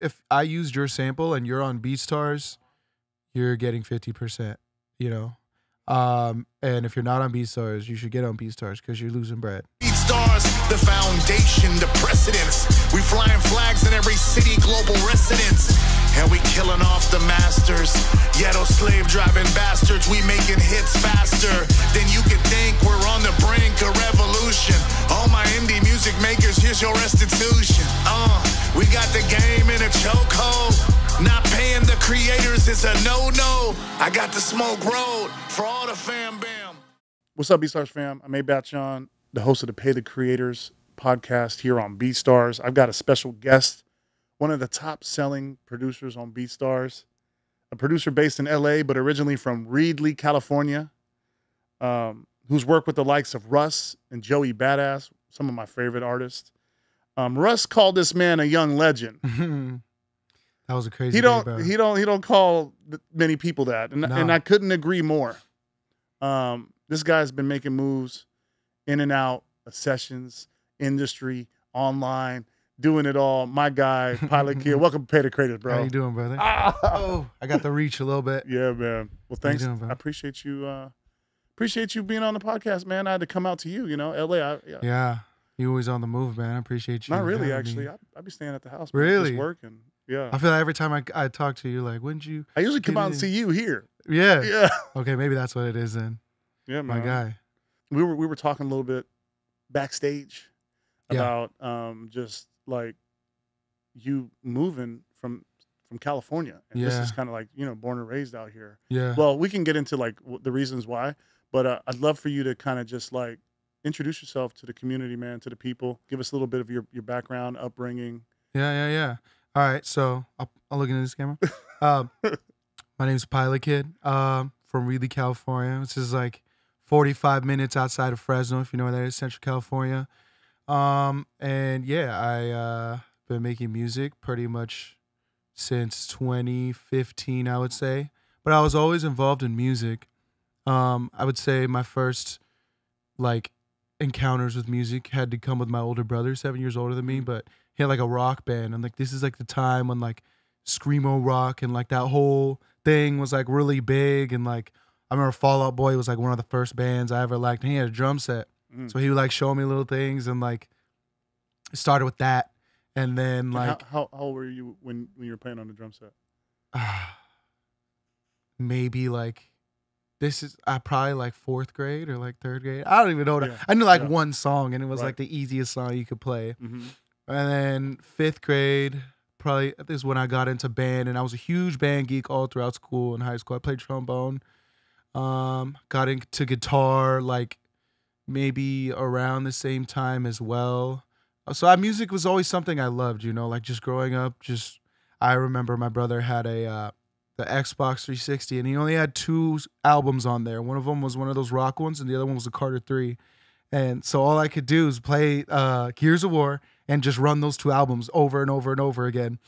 if I used your sample and you're on BeatStars, you're getting 50%, you know? Um, and if you're not on BeatStars, you should get on BeatStars because you're losing bread. BeatStars, the foundation, the precedence. We flying flags in every city, global residence. And we killing off the masters. Ghetto slave driving bastards. We making hits faster than you could think. We're on the brink of revolution. All my indie music makers, here's your restitution. Uh, we got the game in a chokehold. Not paying the creators is a no-no. I got the smoke road for all the fam bam. What's up, B-Stars fam? I'm Abe Batshon, the host of the Pay the Creators podcast here on B-Stars. I've got a special guest, one of the top selling producers on BeatStars, a producer based in LA, but originally from Reedley, California, um, who's worked with the likes of Russ and Joey Badass, some of my favorite artists. Um, Russ called this man a young legend. that was a crazy. He don't bro. he don't he don't call many people that, and No. and I couldn't agree more. Um, this guy's been making moves in and out of sessions, industry, online, doing it all. My guy, PilotKid, welcome to Pay the bro. How you doing, brother? Oh, I got the reach a little bit. Yeah, man. Well, thanks. doing. I appreciate you. Uh, appreciate you being on the podcast, man. I had to come out to you. You know, LA. I, yeah, Yeah, you always on the move, man. I appreciate you. not really, me. actually. I, I be staying at the house. Really? just working. Yeah. I feel like every time I, I talk to you, like, wouldn't you? I usually come out and see you here. Yeah. Yeah. Okay, maybe that's what it is then. Yeah, man. My guy. we were we were talking a little bit backstage Yeah. about um just like you moving from from California and this is kind of like you know born and raised out here Yeah. well we can get into like w- the reasons why but uh, I'd love for you to kind of just like introduce yourself to the community man to the people give us a little bit of your your background upbringing Yeah, yeah, yeah. All right, so I'll, I'll look into this camera. Um, my name's PilotKid. Um, from Reedley, California. This is like 45 minutes outside of Fresno, if you know where that is, Central California. Um, and yeah, I uh been making music pretty much since 2015, I would say. But I was always involved in music. Um, I would say my first like encounters with music had to come with my older brother, seven years older than me, but he had like a rock band and like this is like the time when like screamo rock and like that whole thing was like really big and like I remember Fall Out Boy was like one of the first bands I ever liked and he had a drum set. Mm. So he would like show me little things and like it started with that and then And like how, how, how old were you when when you were playing on the drum set maybe like this is I probably like fourth grade or like third grade. I don't even know. What I- Yeah, I knew like yeah. one song and it was Right. like the easiest song you could play. mm-hmm. And then fifth grade, probably this is when I got into band, and I was a huge band geek all throughout school and high school. I played trombone, um, got into guitar like maybe around the same time as well. Uh, So I, music was always something I loved, you know, like just growing up. Just I remember my brother had a uh, the Xbox 360, and he only had two albums on there. One of them was one of those rock ones, and the other one was a Carter Three. And so all I could do is play uh, Gears of War and just run those two albums over and over and over again.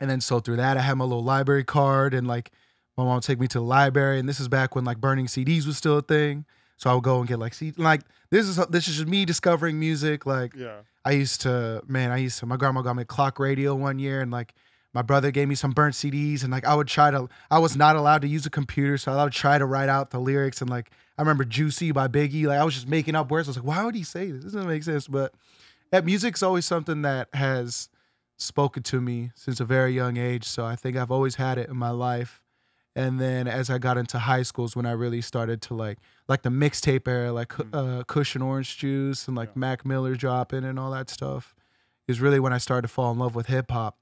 And then so through that, I had my little library card, and like my mom would take me to the library. And this is back when like burning CDs was still a thing. So I would go and get like CD. Like this is this is just me discovering music. Like yeah I used to, man, I used to. My grandma got me a clock radio one year, and like my brother gave me some burnt CDs, and like I would try to. I was not allowed to use a computer, so I would try to write out the lyrics. And like I remember "Juicy" by Biggie. Like I was just making up words. I was like, why would he say this? This doesn't make sense. But that music's always something that has spoken to me since a very young age. So I think I've always had it in my life. And then as I got into high schools, when I really started to like like the mixtape era, like uh, Kush and Orange Juice and like Yeah. Mac Miller dropping and all that stuff, is really when I started to fall in love with hip hop.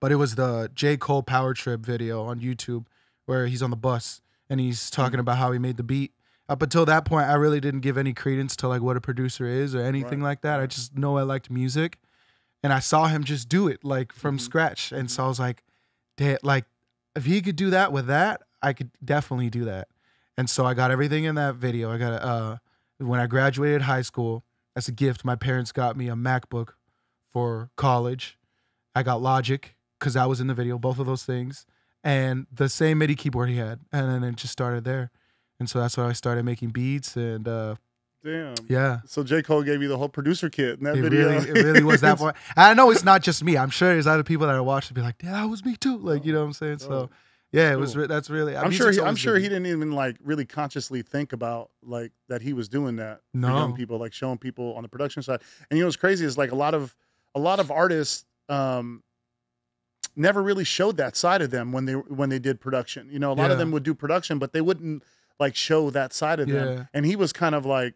But it was the J Cole Power Trip video on YouTube where he's on the bus and he's talking about how he made the beat. Up until that point, I really didn't give any credence to like what a producer is or anything Right, like that. I just know I liked music, and I saw him just do it like from Mhm. scratch, and so I was like, "Damn!" Like if he could do that with that, I could definitely do that. And so I got everything in that video. I got uh when I graduated high school as a gift, my parents got me a MacBook for college. I got Logic because I was in the video, both of those things, and the same MIDI keyboard he had, and then it just started there. And so that's why I started making beats, and uh, Damn. Yeah. So J Cole gave you the whole producer kit in that It video. really, it really was that. I know it's not just me. I'm sure there's other people that are watching be like, "Yeah, that was me too." Like, you know what I'm saying? So, Oh. yeah, it was. Re- that's really. I'm sure. He, I'm sure he didn't even like really consciously think about like that he was doing that for No. young people, like showing people on the production side. And you know what's crazy is like a lot of a lot of artists um, never really showed that side of them when they when they did production. You know, a lot of them would do production, but they wouldn't like show that side of Yeah. them. And he was kind of like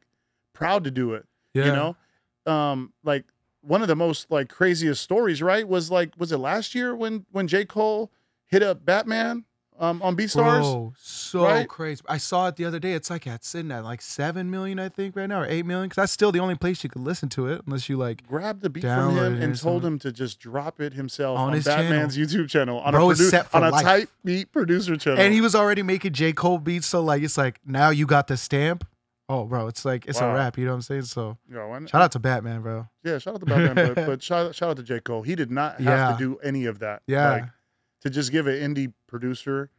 proud to do it. Yeah. You know, um, like one of the most like craziest stories, right? Was like was it last year when when J Cole hit up Batman um, on BeatStars? Bro, so right? crazy. I saw it the other day. It's like it's sitting at like seven million, I think, right now, or eight million. Because that's still the only place you could listen to it, unless you like. grabbed the beat from him and told him to just drop it himself On on, his Batman's YouTube channel on Bro a, produ- on a life. tight beat producer channel. And he was already making J Cole beats, so like it's like now you got the stamp. Oh, bro, it's like it's Wow. a wrap. You know what I'm saying? So Yo, and- shout out to Batman, bro. yeah, shout out to Batman, but, but shout, shout out to J Cole. He did not have Yeah. to do any of that. Yeah. like, to just give an indie producer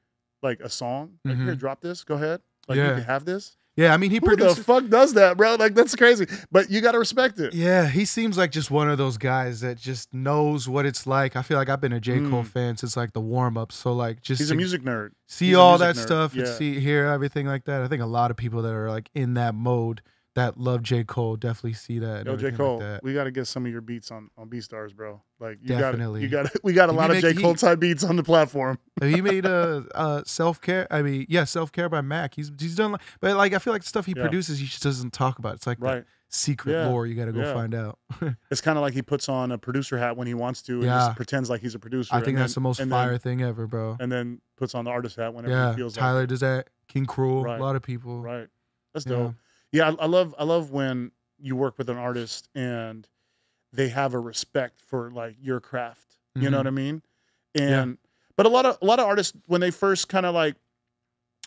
like a song, like Mhm. here, drop this, go ahead, like you Yeah. can have this. Yeah, I mean he Who the fuck does that, bro? Like that's crazy, but you got to respect it. Yeah, he seems like just one of those guys that just knows what it's like. I feel like I've been a J. Cole Mm. fan since like the warm up. So like just He's a music nerd. see he's all that nerd, stuff and yeah. see hear everything like that. I think a lot of people that are like in that mode that love J. Cole definitely see that. Yo, J Cole, like that. we got to get some of your beats on on B Stars, bro. Like you Definitely. got you got we got a lot be of J Cole type beats on the platform. he made a uh, self care. I mean, yeah, self care by Mac. He's he's done, like, but like I feel like the stuff he Yeah. produces, he just doesn't talk about. It's like Right. secret Yeah. lore. You got to go Yeah. find out. It's kind of like he puts on a producer hat when he wants to and Yeah. just pretends like he's a producer. I think and that's then- the most fire Then, thing ever, bro. and then puts on the artist hat whenever he feels like. Tyler does that. King Krule, Right. a lot of people. right. That's dope. Yeah, I, I love I love when you work with an artist and they have a respect for like your craft. You know Mhm. what I mean? Yeah. And but a lot of a lot of artists when they first kind of like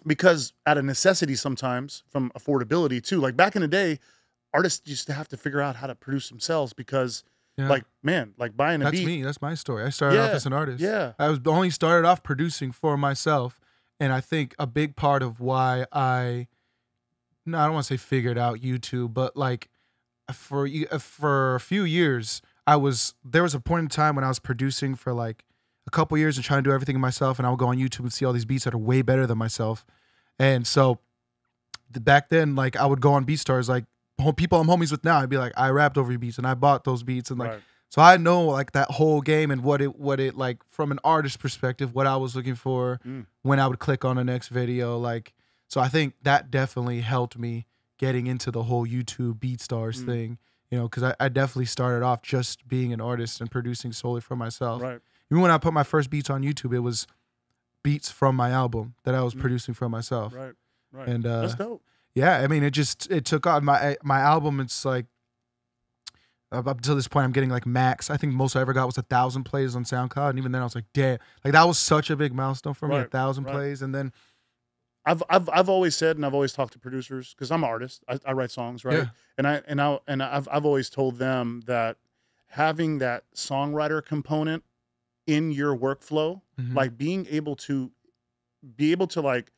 because out of necessity sometimes from affordability too. Like back in the day, artists used to have to figure out how to produce themselves because Yeah. like man, like buying a That's beat. me. That's my story. I started off as an artist. Yeah. I was only started off producing for myself, and I think a big part of why I, no, I don't want to say figured out YouTube, but like for you for a few years, I was there was a point in time when I was producing for like a couple years and trying to do everything myself, and I would go on YouTube and see all these beats that are way better than myself, and so the, back then, like I would go on BeatStars, like people I'm homies with now, I'd be like, I rapped over your beats and I bought those beats and like right. so I know like that whole game and what it what it like from an artist perspective, what I was looking for Mm. when I would click on the next video. Like so I think that definitely helped me getting into the whole YouTube BeatStars Mm. thing. You know, because I, I definitely started off just being an artist and producing solely for myself. Right. Even when I put my first beats on YouTube, it was beats from my album that I was Mm. producing for myself. Right. Right. And uh That's dope. yeah, I mean, it just it took on my my album. It's like up up to this point, I'm getting like max. I think most I ever got was a thousand plays on SoundCloud, and even then, I was like, damn, like that was such a big milestone for me, a Right, thousand right. plays, and then I've I've I've always said, and I've always talked to producers because I'm an artist. I, I write songs, right? Yeah. And I and I and I've I've always told them that having that songwriter component in your workflow, Mhm. like being able to be able to like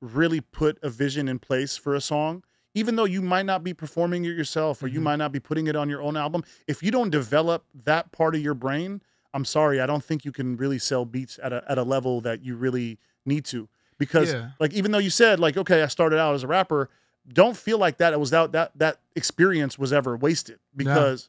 really put a vision in place for a song, even though you might not be performing it yourself or you Mhm. might not be putting it on your own album, if you don't develop that part of your brain, I'm sorry, I don't think you can really sell beats at a at a level that you really need to. Because Yeah. like even though you said like okay, I started out as a rapper, don't feel like that it was that that that experience was ever wasted because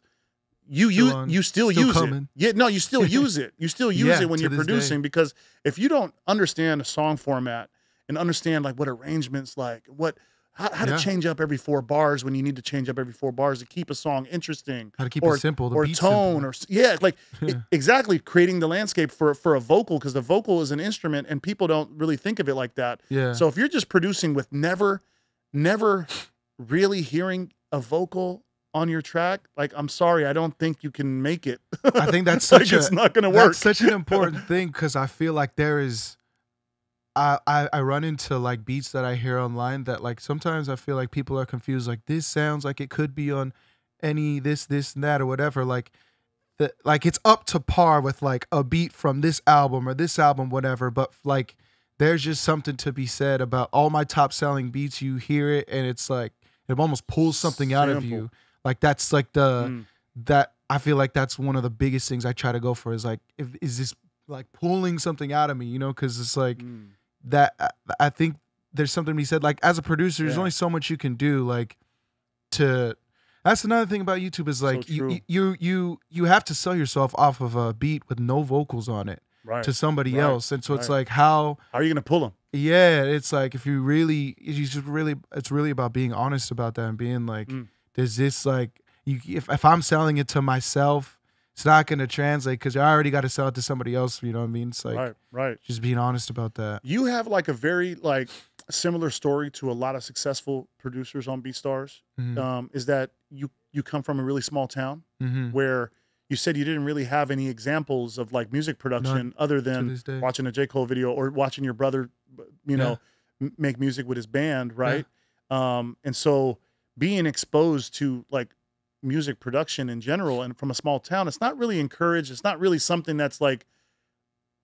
you Still you on- you still, still use coming. it. Yeah, no, you still use it. You still use Yeah, it when you're this day. producing because if you don't understand a song format and understand like what arrangements like what how, how Yeah. to change up every four bars when you need to change up every four bars to keep a song interesting how to keep or- it simple, the or tone simple. or yeah like Yeah. exactly creating the landscape for for a vocal because the vocal is an instrument and people don't really think of it like that yeah. so if you're just producing with never never really hearing a vocal on your track like i'm sorry i don't think you can make it I think that's like such a it's not gonna work That's such an important thing because I feel like there is, I, I I run into like beats that I hear online that like sometimes I feel like people are confused. Like this sounds like it could be on any this this and that or whatever. Like the like it's up to par with like a beat from this album or this album whatever. But like there's just something to be said about all my top selling beats. You hear it and it's like It almost pulls something out of you. Like that's like the Mm. that I feel like that's one of the biggest things I try to go for is like if is this like pulling something out of me, you know? Because it's like Mm. That. I, I think there's something to be said. Like as a producer, there's only so much you can do. Like to that's another thing about YouTube is like you, you you you you have to sell yourself off of a beat with no vocals on it Right. to somebody right, else, and so it's like how How are you gonna pull them? yeah, it's like if you really, you just really, it's really about being honest about that and being like, Mm. does this like, you, if if I'm selling it to myself, it's not gonna translate because I already got to sell it to somebody else. You know what I mean? It's like right. Right. just being honest about that. You have like a very like similar story to a lot of successful producers on BeatStars. Mhm. Um, is that you you come from a really small town Mhm. where you said you didn't really have any examples of like music production other than watching a J Cole video or watching your brother, you know, m- make music with his band, right? Um, and so being exposed to like music production in general and from a small town, it's not really encouraged. It's not really something that's like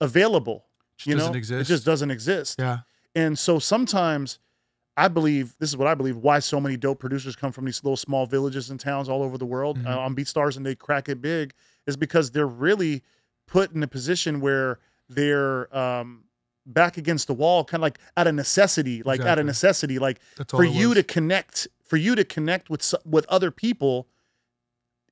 available. just You doesn't know, exist. it just doesn't exist. yeah, And so sometimes I believe this is what I believe why so many dope producers come from these little small villages and towns all over the world Mhm. uh, on BeatStars and they crack it big is because they're really put in a position where they're um, back against the wall, kind of like out of necessity, like out of necessity, like for you was. to connect, for you to connect with with other people,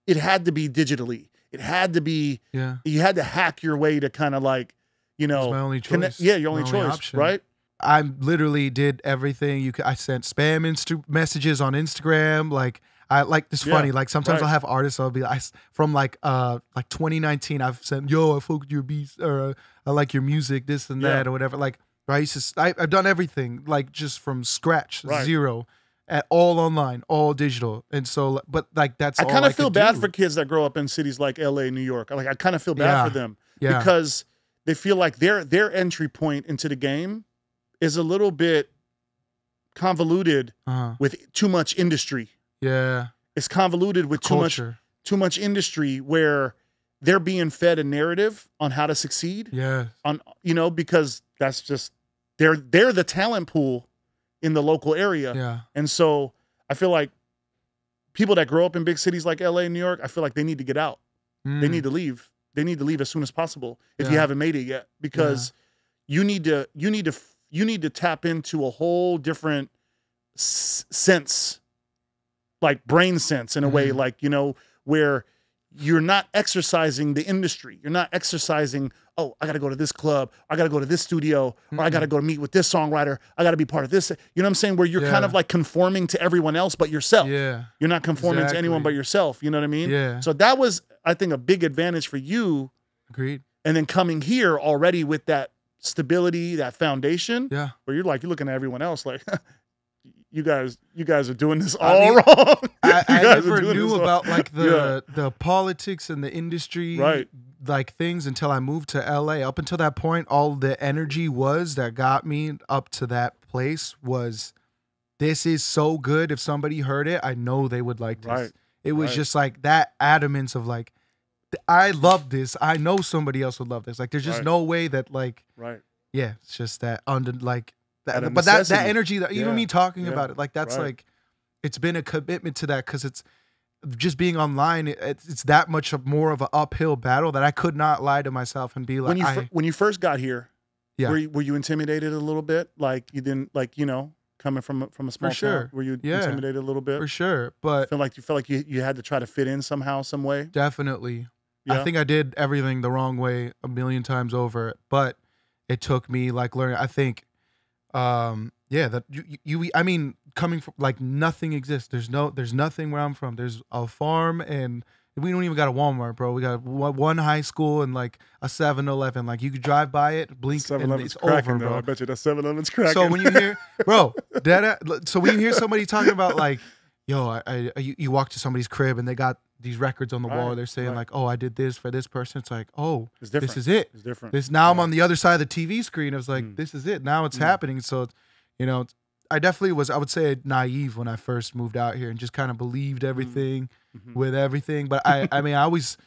it had to be digitally. It had to be yeah, you had to hack your way to kind of like you know my only choice. connect. Yeah, your My only choice, option. right? I literally did everything. You could, I sent spam insta- messages on Instagram. Like I like it's Yeah, funny. Like sometimes right. I'll have artists. I'll be like from like uh like 2019. I've sent yo I fuck with your beats or uh, I like your music this and Yeah. that or whatever. Like right, just, I, I've done everything like just from scratch, Right. zero, at all online, all digital. And so, but like that's I kind of feel bad do. for kids that grow up in cities like LA, New York. Like I kind of feel bad Yeah. for them yeah because they feel like their their entry point into the game is a little bit convoluted uh with too much industry. yeah It's convoluted with too much too much industry where they're being fed a narrative on how to succeed yeah on you know because that's just they're they're the talent pool in the local area. yeah And so I feel like people that grow up in big cities like LA and New York, I feel like they need to get out. They Mm. need to leave. They need to leave as soon as possible if you haven't made it yet because you need to you need to you need to tap into a whole different s- sense like brain sense in a way Mhm. like you know where you're not exercising the industry. You're not exercising, oh, I got to go to this club. I got to go to this studio. Or I got to go to meet with this songwriter. I got to be part of this. You know what I'm saying? Where you're kind of like conforming to everyone else but yourself. yeah You're not conforming to anyone but yourself. You know what I mean? yeah So that was, I think, a big advantage for you. agreed And then coming here already with that stability, that foundation, yeah where you're like, you're looking at everyone else like, you guys, you guys are doing this I all mean, wrong. I, I never knew about like the Yeah. the politics and the industry Right. Like things until I moved to LA. Up until that point, all the energy was that got me up to that place was this is so good. If somebody heard it, I know they would like this. Right. It was Right. just like that adamance of like I love this. I know somebody else would love this. Like there's just Right. no way that like right. yeah, it's just that under like that, of but that that energy that even Yeah, me talking yeah, about it, like that's like it's been a commitment to that because it's just being online. It's, it's that much of more of an uphill battle that I could not lie to myself and be like, when you I, when you first got here, Yeah. were you, were you intimidated a little bit? Like you didn't like you know coming from a- from a small sure. town, were you Yeah. intimidated a little bit? for sure, but Feel like you felt like you you had to try to fit in somehow, some way. definitely, Yeah. I think I did everything the wrong way a million times over. But it took me like learning. I think, um, yeah, that you, you, you I mean, coming from like nothing exists. There's no, there's nothing where I'm from. There's a farm and we don't even got a Walmart, bro. We got one high school and like a 7-Eleven. Like you could drive by it, blink, Seven and Eleven's it's cracking over, though. bro. I bet you that Seven Eleven's cracking. So when you hear, bro, that so when you hear somebody talking about like, yo, I, I you, you walk to somebody's crib and they got these records on the wall. They're saying right. like, oh, I did this for this person. It's like, oh, it's this is it. It's different. This now I'm on the other side of the TV screen. It was like, Mm. this is it. Now it's Mm. happening. So, you know, I definitely was. I would say naive when I first moved out here and just kind of believed everything Mhm. with everything. But I, I mean, I always,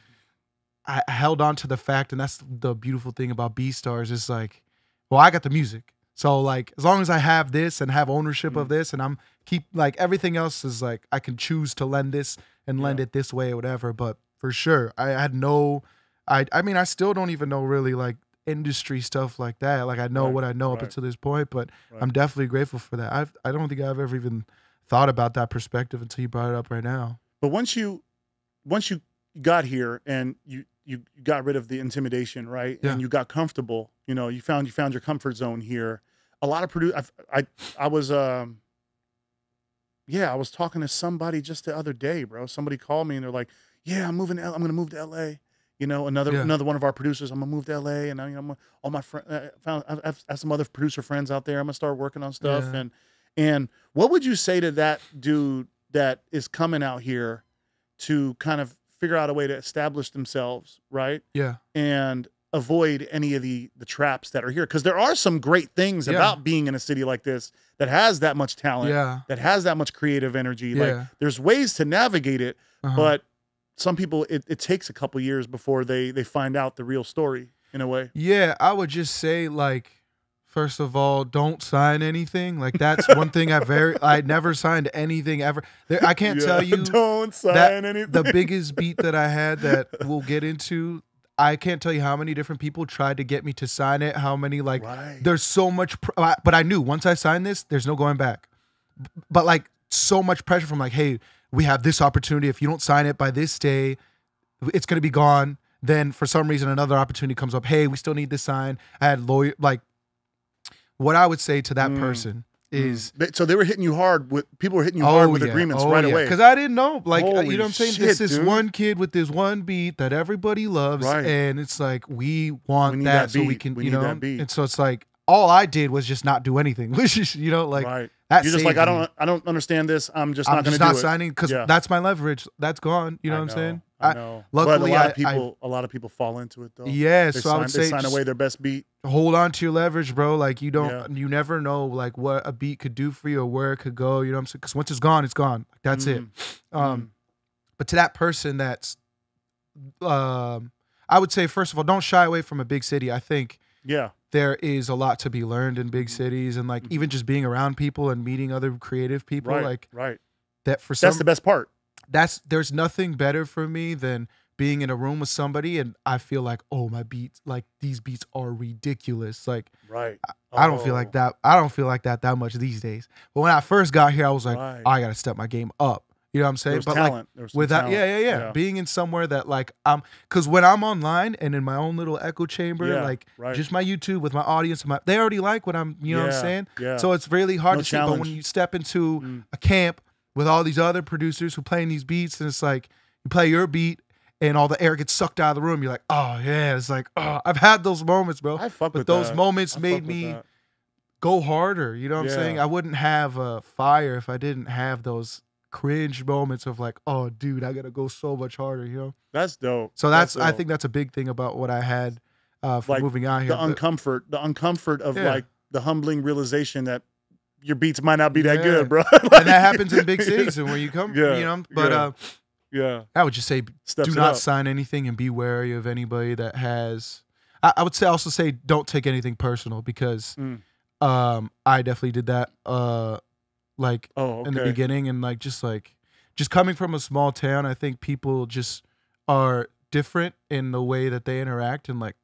I held on to the fact, and that's the beautiful thing about B Stars is like, well, I got the music. So like, as long as I have this and have ownership of Mm. this, and I'm keep like everything else is like I can choose to lend this and lend Yeah. it this way or whatever. But for sure, I had no, I I mean I still don't even know really like industry stuff like that. Like I know Right, what I know up until this point, but Right. I'm definitely grateful for that. I've I don't think I've ever even thought about that perspective until you brought it up right now. But once you once you got here and you you got rid of the intimidation, right? Yeah. And you got comfortable, you know, you found you found your comfort zone here. A lot of produ I I I was um yeah, I was talking to somebody just the other day, bro. Somebody called me and they're like, "Yeah, I'm moving. To L- I'm going to move to LA." You know, another Yeah. another one of our producers. I'm gonna move to LA, and I, you know, I'm, all my friends. I found I've, I've have some other producer friends out there. I'm gonna start working on stuff. Yeah. And and what would you say to that dude that is coming out here to kind of figure out a way to establish themselves, right? Yeah. and avoid any of the the traps that are here because there are some great things Yeah. about being in a city like this that has that much talent Yeah. that has that much creative energy Yeah. like there's ways to navigate it Uh-huh. but some people it, it takes a couple years before they they find out the real story in a way Yeah, I would just say like first of all, don't sign anything. Like that's one thing I very I never signed anything ever. There, I can't Yeah, tell you don't sign anything the biggest beat that I had that we'll get into. I can't tell you how many different people tried to get me to sign it. How many like right there's so much, pr- uh, but I knew once I signed this, there's no going back. But like so much pressure from like, hey, we have this opportunity. If you don't sign it by this day, it's gonna be gone. Then for some reason another opportunity comes up. Hey, we still need this sign. I had lawyer like. What I would say to that Mm. person is, They- so they were hitting you hard with people were hitting you hard with agreements right away Because I didn't know. Like, Holy you know what I'm saying? shit, This is dude. one kid with this one beat that everybody loves. Right. And it's like, we want We that, that so we can, We you know? And so it's like, all I did was just not do anything, which is, you know, like, right that you're just like saved I don't I don't understand this I'm just I'm not gonna not do it signing because Yeah. that's my leverage. That's gone. You know I what I'm saying? I I- know. luckily, but a lot I- of people, a lot of people fall into it though. Yeah. they so sign, I would say sign away their best beat. hold on to your leverage, bro. Like you don't, Yeah. you never know like what a beat could do for you or where it could go. You know what I'm saying? Because once it's gone, it's gone. That's it. Mm, Um, but to that person that's, um, I would say first of all, don't shy away from a big city. I think yeah, there is a lot to be learned in big cities, and like Mhm. even just being around people and meeting other creative people, right, like right. that. For some, That's the best part. that's there's nothing better for me than being in a room with somebody and I feel like, oh, my beats, like these beats are ridiculous. Like Right. I don't feel Oh, like that. I don't feel like that that much these days. But when I first got here, I was like, Right. I gotta step my game up. You know what I'm saying? There's but like talent. There's without talent. yeah, yeah, yeah being in somewhere that like i'm because when i'm online and in my own little echo chamber Yeah, like right. just my youtube with my audience my, they already like what i'm you know what i'm saying Yeah. so it's really hard No to see but when you step into Mm. a camp with all these other producers who playing these beats and it's like you play your beat and all the air gets sucked out of the room you're like oh yeah it's like oh i've had those moments bro I fuck but with those that. moments I made me that. go harder you know what i'm saying i wouldn't have a fire if i didn't have those cringe moments of like oh dude i gotta go so much harder you know That's dope. so that's, I dope. think that's a big thing about what I had uh, for Like, moving out here. the But- uncomfort, the uncomfort of Yeah. like the humbling realization that your beats might not be that Yeah. good, bro. and that happens in big cities and where you come, Yeah, you know. But yeah. uh, yeah, I would just say, steps do not up. sign anything and be wary of anybody that has. I, I would say also say don't take anything personal because Mm. um, I definitely did that. Uh, like Oh, okay. in the beginning and like just like just coming from a small town i think people just are different in the way that they interact and like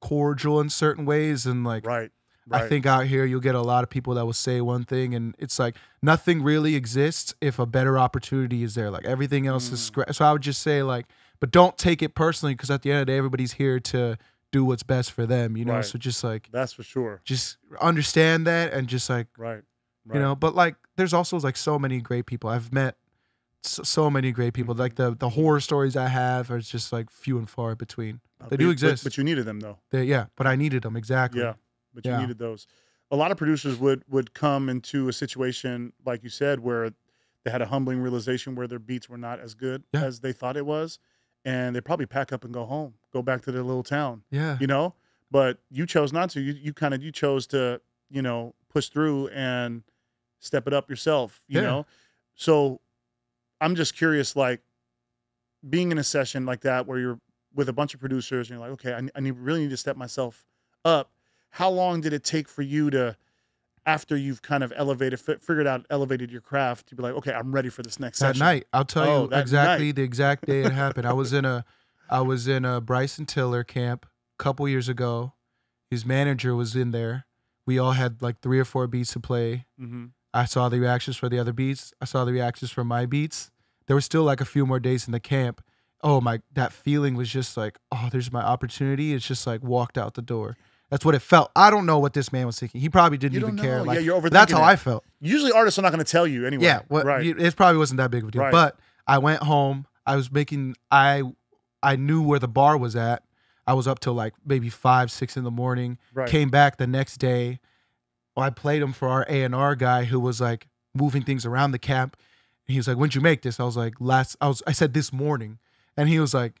cordial in certain ways and like right. Right. I think out here you'll get a lot of people that will say one thing, and it's like nothing really exists if a better opportunity is there. Like everything else is Mm. scra- so. I would just say like, but don't take it personally because at the end of the day, everybody's here to do what's best for them. You know, Right. so just like that's for sure. just understand that and just like Right. Right. you know. But like, there's also like so many great people I've met. So, so many great people. Like the the horror stories I have are just like few and far between. Uh, they but- do but- exist. but you needed them though. They, yeah, but I needed them exactly. Yeah, but you Yeah. needed those. A lot of producers would would come into a situation like you said where they had a humbling realization where their beats were not as good Yeah. as they thought it was, and they probably pack up and go home, go back to their little town, yeah, you know. But you chose not to. You you kind of you chose to you know push through and step it up yourself. You Yeah. know, so I'm just curious, like being in a session like that where you're with a bunch of producers and you're like, okay, I, I need, really need to step myself up. How long did it take for you to after you've kind of elevated, fi- figured out, elevated your craft, to be like, okay, I'm ready for this next that session. night. I'll tell Oh, you exactly night. the exact day it happened. I was in a I was in a Bryson Tiller camp a couple years ago. His manager was in there. We all had like three or four beats to play. hmm I saw the reactions for the other beats. I saw the reactions for my beats. There were still like a few more days in the camp. Oh my, that feeling was just like, oh, there's my opportunity. It's just like walked out the door. That's what it felt. I don't know what this man was thinking. He probably didn't even don't care. know. Like, Yeah, you're that's how it. I felt. Usually, artists are not going to tell you anyway. Yeah, what, right. it probably wasn't that big of a deal. Right. But I went home. I was making. I I knew where the bar was at. I was up till like maybe five, six in the morning. right. Came back the next day. I played him for our A and R guy who was like moving things around the camp. And he was like, "When'd you make this?" I was like, "Last." I was. I said this morning, and he was like,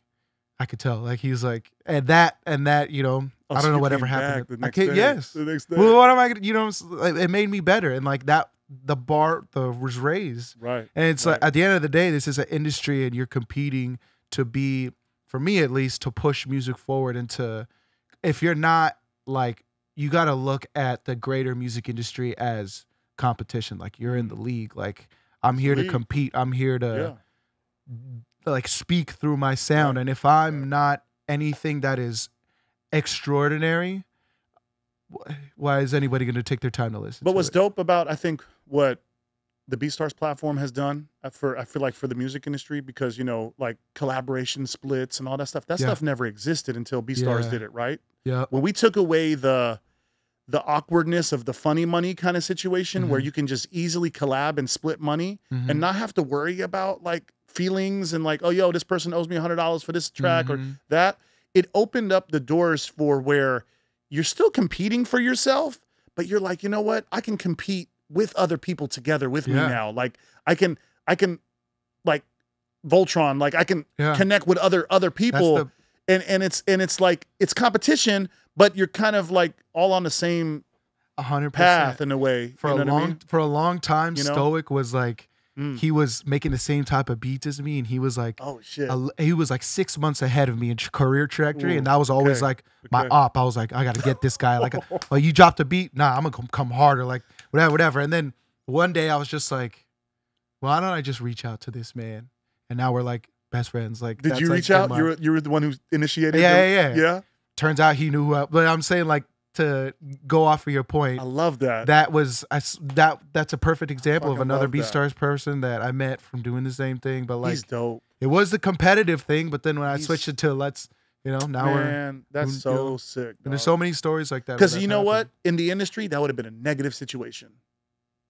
"I could tell." Like he was like, and that and that. You know, Oh, I don't know whatever happened. I came, day. yes. The next day. Well, what am I gonna? You know, it made me better, and like that, the bar, the was raised. right. And it's Right. like at the end of the day, this is an industry, and you're competing to be, for me at least, to push music forward. And to, if you're not like, you got to look at the greater music industry as competition. Like you're in the league. Like I'm here to compete. I'm here yeah. to like speak through my sound. And if I'm Right. not anything that is extraordinary, why is anybody going to take their time to listen? But to what's it? dope about I think what the BeatStars platform has done uh, for I feel like for the music industry because you know like collaboration splits and all that stuff that Yeah. stuff never existed until BeatStars Yeah. did it right Yeah. when we took away the the awkwardness of the funny money kind of situation where Mhm. you can just easily collab and split money Mhm. and not have to worry about like feelings and like oh yo this person owes me a hundred dollars for this track or Mhm. that it opened up the doors for where you're still competing for yourself but you're like you know what i can compete with other people together with me now like i can i can like voltron like i can yeah. connect with other other people the- and and it's and it's like it's competition but you're kind of like all on the same A hundred path in a way For you a know what long I mean? for a long time, You know? Stoic was like Mm. he was making the same type of beats as me, and he was like oh shit a- he was like six months ahead of me in career trajectory, Ooh, and that was always okay, like my okay. op. I was like, I got to get this guy. Like, oh, you dropped a beat, nah, I'm gonna come, come harder. Like, whatever, whatever. And then one day I was just like, why don't I just reach out to this man? And now we're like best friends. Like, did you reach been out you were you were the one who initiated Yeah, yeah, yeah. yeah Turns out he knew who. I, but I'm saying like to go off of your point. i love that that was I that that's a perfect example of another. BeatStars person that I met from doing the same thing. But like he's dope it was the competitive thing, but then when I switched it to let's you know now we're man that's you so know, sick and there's so many stories like that. because you know what in the industry that would have been a negative situation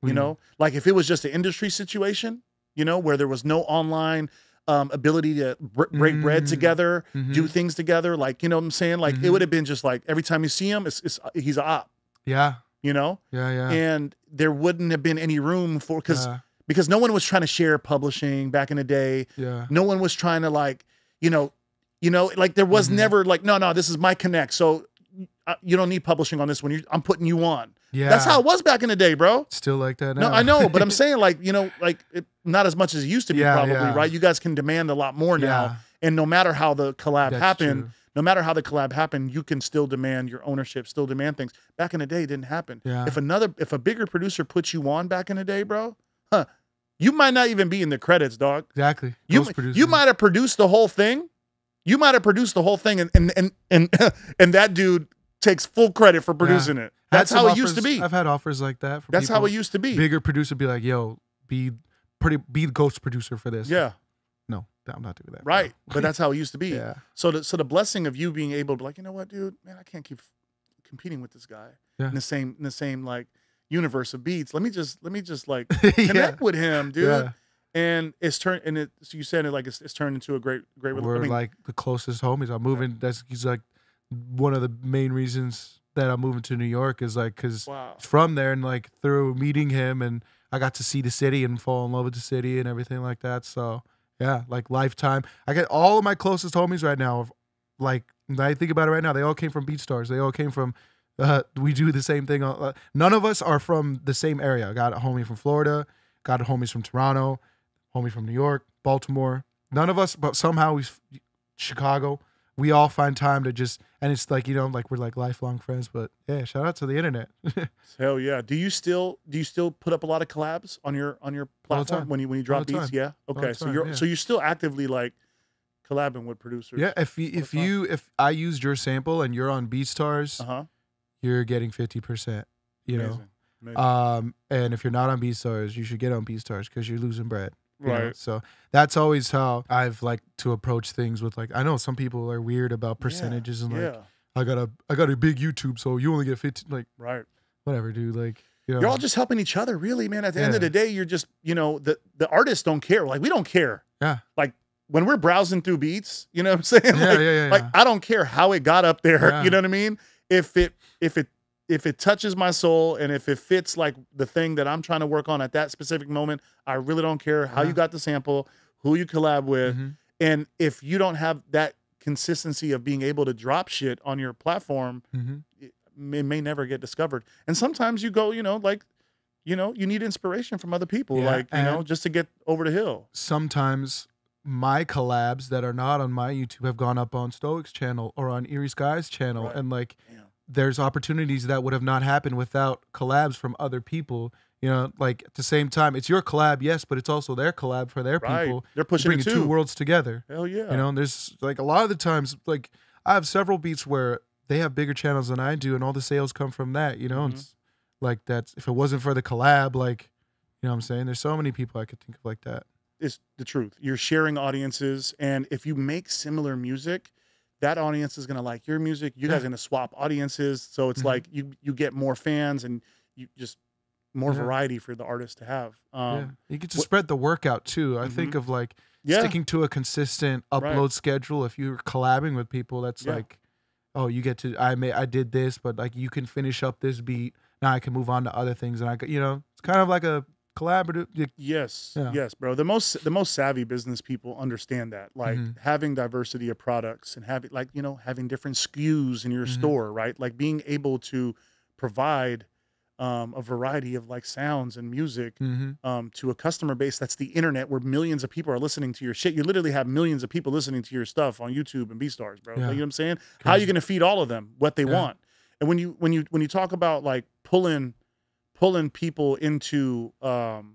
you hmm. know like if it was just an industry situation you know where there was no online um, ability to br- break bread Mm. together Mhm. do things together like you know what i'm saying? Like it Mhm. would have been just like every time you see him it's, it's he's a op. Yeah. You know? Yeah yeah. And there wouldn't have been any room for because yeah, because no one was trying to share publishing back in the day. Yeah. No one was trying to like you know you know like there was Mhm. never like no no this is my connect. So uh, you don't need publishing on this one. You, i'm putting you on yeah that's how it was back in the day bro still like that now. no i know but i'm saying like you know like it, not as much as it used to be Yeah, probably yeah. right you guys can demand a lot more now yeah and no matter how the collab that's happened true. no matter how the collab happened you can still demand your ownership still demand things back in the day it didn't happen Yeah. if another if a bigger producer puts you on back in the day bro huh you might not even be in the credits dog exactly you you might have produced the whole thing. You might have produced the whole thing, and and and and, and that dude takes full credit for producing it. That's how it used to be. I've had offers like that. For That's how it used to be. Bigger producer be like, yo, be pretty, be the ghost producer for this. Yeah, No, I'm not doing that. right. But that's how it used to be. yeah. So the so the blessing of you being able to like, you know what, dude, man, I can't keep competing with this guy Yeah. in the same in the same like universe of beats. Let me just let me just like yeah. connect with him, dude. Yeah. And it's turned and it so you said it like it's, it's turned into a great great We're I mean, like the closest homies. I'm moving. That's he's like one of the main reasons that I'm moving to New York is like because wow. from there and like through meeting him and I got to see the city and fall in love with the city and everything like that. So yeah, like lifetime. I get all of my closest homies right now. Like I think about it right now, they all came from BeatStars. They all came from. Uh, we do the same thing. Uh, none of us are from the same area. I got a homie from Florida. Got homies from Toronto. Homie from New York, Baltimore. None of us, but somehow we Chicago. We all find time to just and it's like you know like we're like lifelong friends but yeah shout out to the internet Hell yeah. Do you still do you still put up a lot of collabs on your on your platform when you when you drop beats? Yeah. Okay. so you're yeah. so you're still actively like collabing with producers. yeah if you, if you if i used your sample and you're on beatstars Uh huh. you're getting 50% you know Amazing. Amazing. um and if you're not on beatstars you should get on beatstars because you're losing bread you know? right. so that's always how i've like to approach things with like i know some people are weird about Yeah, percentages and like yeah. i got a i got a big youtube so you only get 15 like Right. whatever dude like you know You're all just helping each other, really, man. At the end of the day, you're just, you know, the the artists don't care. Like we don't care. Yeah. Like when we're browsing through beats, you know what I'm saying? yeah, like, yeah, yeah, like. I don't care how it got up there. Yeah. You know what I mean? If it if it if it touches my soul and if it fits like the thing that I'm trying to work on at that specific moment, I really don't care how you got the sample, who you collab with, Mhm. and if you don't have that consistency of being able to drop shit on your platform, Mhm. it may, may never get discovered. And sometimes you go, you know, like, you know, you need inspiration from other people, Yeah, like, you know, just to get over the hill. sometimes my collabs that are not on my YouTube have gone up on Stoic's channel or on Eerie Skies channel, Right. and like Damn. There's opportunities that would have not happened without collabs from other people. You know, like at the same time, it's your collab, yes, but it's also their collab for their Right. people. They're pushing bringing two worlds together. Hell yeah. You know, and there's like a lot of the times, like I have several beats where they have bigger channels than I do, and all the sales come from that. You know, and Mhm. it's like that's if it wasn't for the collab, like you know, what I'm saying there's so many people I could think of like that. It's the truth. You're sharing audiences, and if you make similar music, that audience is gonna like your music. You guys are gonna swap audiences, so it's Mhm. like you you get more fans and you just more Yeah. variety for the artist to have. Um, yeah, you get to spread the workout too. I think of like yeah, sticking to a consistent Right. upload schedule. If you're collabing with people, that's like, oh, you get to I may I did this, but like you can finish up this beat. Now I can move on to other things, and I you know, it's kind of like a collaborative. you- Yes, Yeah. yes, bro. The most the most savvy business people understand that. Like Mhm. having diversity of products and having like, you know, having different SKUs in your Mhm. store, right? Like being able to provide um, a variety of like sounds and music Mhm. um, to a customer base that's the internet where millions of people are listening to your shit. You literally have millions of people listening to your stuff on YouTube and BeatStars, bro. Like, you know what I'm saying? How are you going to feed all of them what they Yeah. want? And when you when you when you talk about like pulling pulling people into um,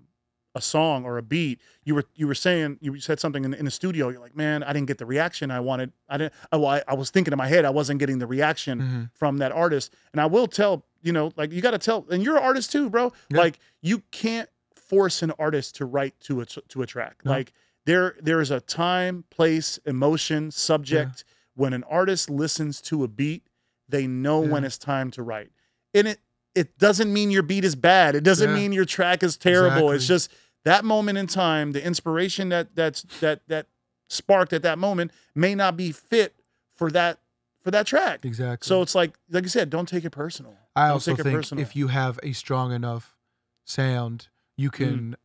a song or a beat, you were you were saying you said something in, in the studio. You're like, man, I didn't get the reaction I wanted. I didn't. I, well, I, I was thinking in my head, I wasn't getting the reaction Mhm. from that artist. And I will tell, you know, like you got to tell, and you're an artist too, bro. Yeah. Like you can't force an artist to write to a to a track. No. Like there there is a time, place, emotion, subject. When an artist listens to a beat, they know when it's time to write. And it it doesn't mean your beat is bad. It doesn't Yeah. mean your track is terrible. It's just that moment in time, the inspiration that that's that that sparked at that moment may not be fit for that for that track. Exactly. So it's like, like you said, don't take it personal. I don't also take it think personal. if you have a strong enough sound, you Mm. can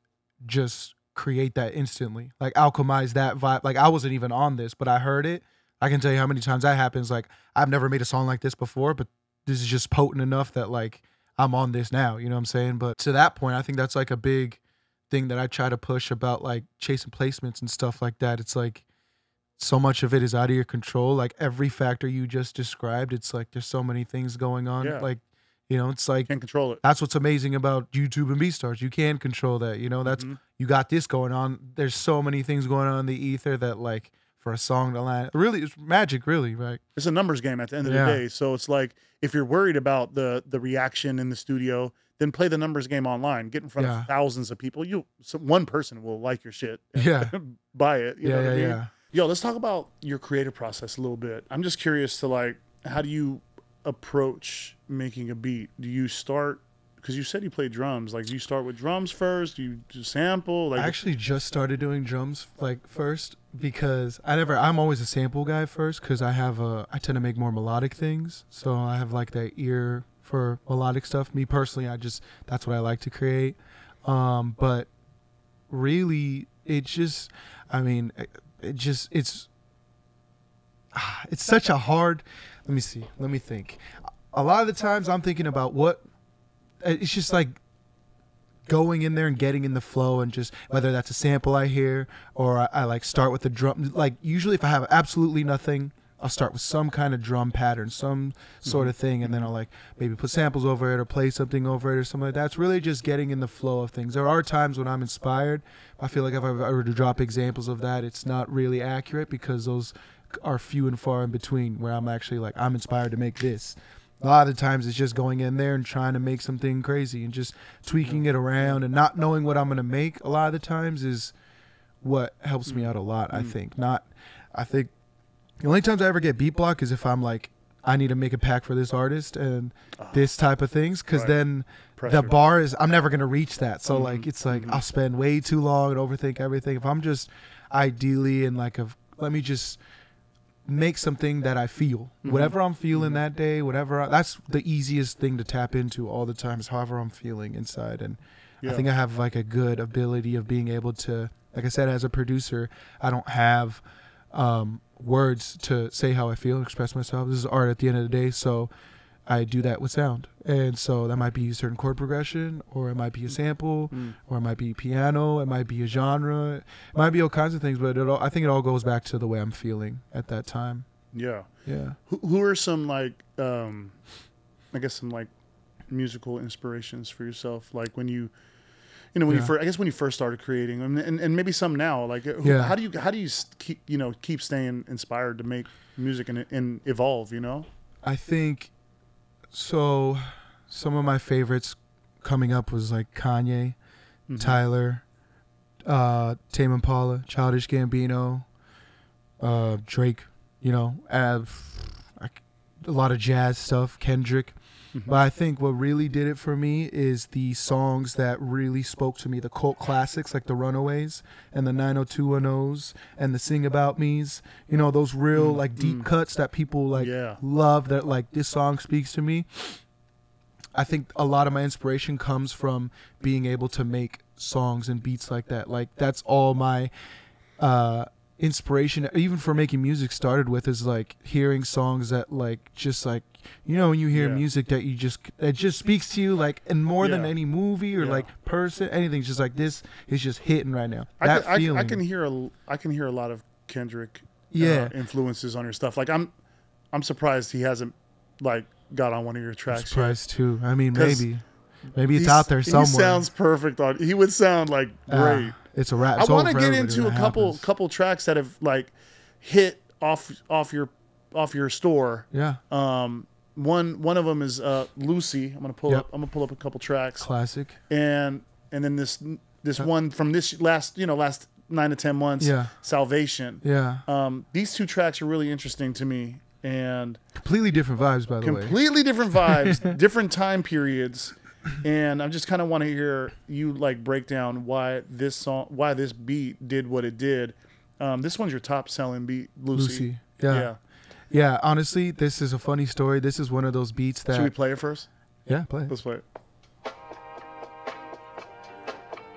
just create that instantly. Like alchemize that vibe. Like I wasn't even on this, but I heard it. I can tell you how many times that happens. Like I've never made a song like this before, but this is just potent enough that like I'm on this now. You know what I'm saying? But to that point, I think that's like a big thing that I try to push about like chasing placements and stuff like that. It's like so much of it is out of your control. Like every factor you just described, it's like there's so many things going on. Yeah. Like, you know, it's like can't control it. that's what's amazing about YouTube and BeatStars. You can control that. You know, that's Mhm. you got this going on. There's so many things going on in the ether that like for a song to land, really, it's magic. Really, right? It's a numbers game at the end of Yeah. the day. So it's like if you're worried about the the reaction in the studio, then play the numbers game online. Get in front Yeah. of thousands of people. You some, one person will like your shit. Yeah. buy it. You know yeah, what I yeah, mean? yeah. Yo, let's talk about your creative process a little bit. I'm just curious to like, how do you approach making a beat? Do you start because you said you play drums? Like, do you start with drums first? Do you do sample? Like, I actually just started doing drums like first because I never. I'm always a sample guy first because I have a. I tend to make more melodic things, so I have like that ear for melodic stuff. Me personally, I just that's what I like to create. Um, but really, it just. I mean, it, it just it's. ah, It's such a hard. Let me see. Let me think. A lot of the times, I'm thinking about what. Uh, it's just like going in there and getting in the flow and just whether that's a sample I hear or I, I like start with the drum. Like usually, if I have absolutely nothing, I'll start with some kind of drum pattern, some sort mm-hmm. of thing, and then I'll like maybe put samples over it or play something over it or something like that. It's really just getting in the flow of things. There are times when I'm inspired. I feel like if I were to drop examples of that, it's not really accurate because those are few and far in between where I'm actually like I'm inspired to make this. A lot of the times it's just going in there and trying to make something crazy and just tweaking it around and not knowing what I'm gonna make. A lot of the times is what helps me out a lot. I mm. think not. I think the only times I ever get beat block is if I'm like I need to make a pack for this artist and ah. this type of things because Right. then Pressure. the bar is I'm never gonna reach that. So Mhm. like it's like mm-hmm. I'll spend way too long and overthink everything. If I'm just ideally in like a let me just make something that I feel. Mhm. Whatever I'm feeling that day, whatever I, that's the easiest thing to tap into all the time is however I'm feeling inside and Yeah. I think I have like a good ability of being able to like I said as a producer, I don't have um words to say how I feel and express myself. This is art at the end of the day, so I do that with sound. And so that might be a certain chord progression or it might be a sample Mm. or it might be piano, it might be a genre, it might be all kinds of things, but it all, I think it all goes back to the way I'm feeling at that time. Yeah. Yeah. Who, who are some like um I guess some like musical inspirations for yourself like when you you know when you first I guess when you first started creating and, and, and maybe some now like who, Yeah. how do you how do you keep you know keep staying inspired to make music and and evolve you know I think so some of my favorites coming up was like Kanye, Mm-hmm. Tyler, uh, Tame Impala, Childish Gambino, uh, Drake. You know, uh, like, a lot of jazz stuff. Kendrick. Mm-hmm. But I think what really did it for me is the songs that really spoke to me, the cult classics like the Runaways and the 90210s and the Sing About Me's. You know, those real like deep cuts that people like Mm, Yeah. love that like this song speaks to me. I think a lot of my inspiration comes from being able to make songs and beats like that. Like that's all my uh inspiration even for making music started with is like hearing songs that like just like you know when you hear Yeah. music that you just that just speaks to you like and more than any movie or Yeah. like person anything just like this is just hitting right now I that can, I, can- feeling I can hear a I can hear a lot of Kendrick Yeah. uh, influences on your stuff like I'm I'm surprised he hasn't like got on one of your tracks yet. surprised too i mean maybe maybe it's out there somewhere He sounds perfect on. He would sound like Ah, great. It's a rap I want to get into a couple happens. couple tracks that have like hit off off your off your store. yeah Um, one one of them is uh, Lucy. I'm gonna pull Yep. up. I'm gonna pull up a couple tracks, classic and and then this this one from this last you know last nine to ten months. Yeah. Salvation. yeah Um, these two tracks are really interesting to me, and completely different vibes by the way completely different vibes, different time periods, and I just kind of want to hear you like break down why this song, why this beat did what it did. Um, this one's your top selling beat, Lucy. Lucy. Yeah. yeah. honestly, this is a funny story. This is one of those beats that Should we play it first? Yeah, play it. Let's play it.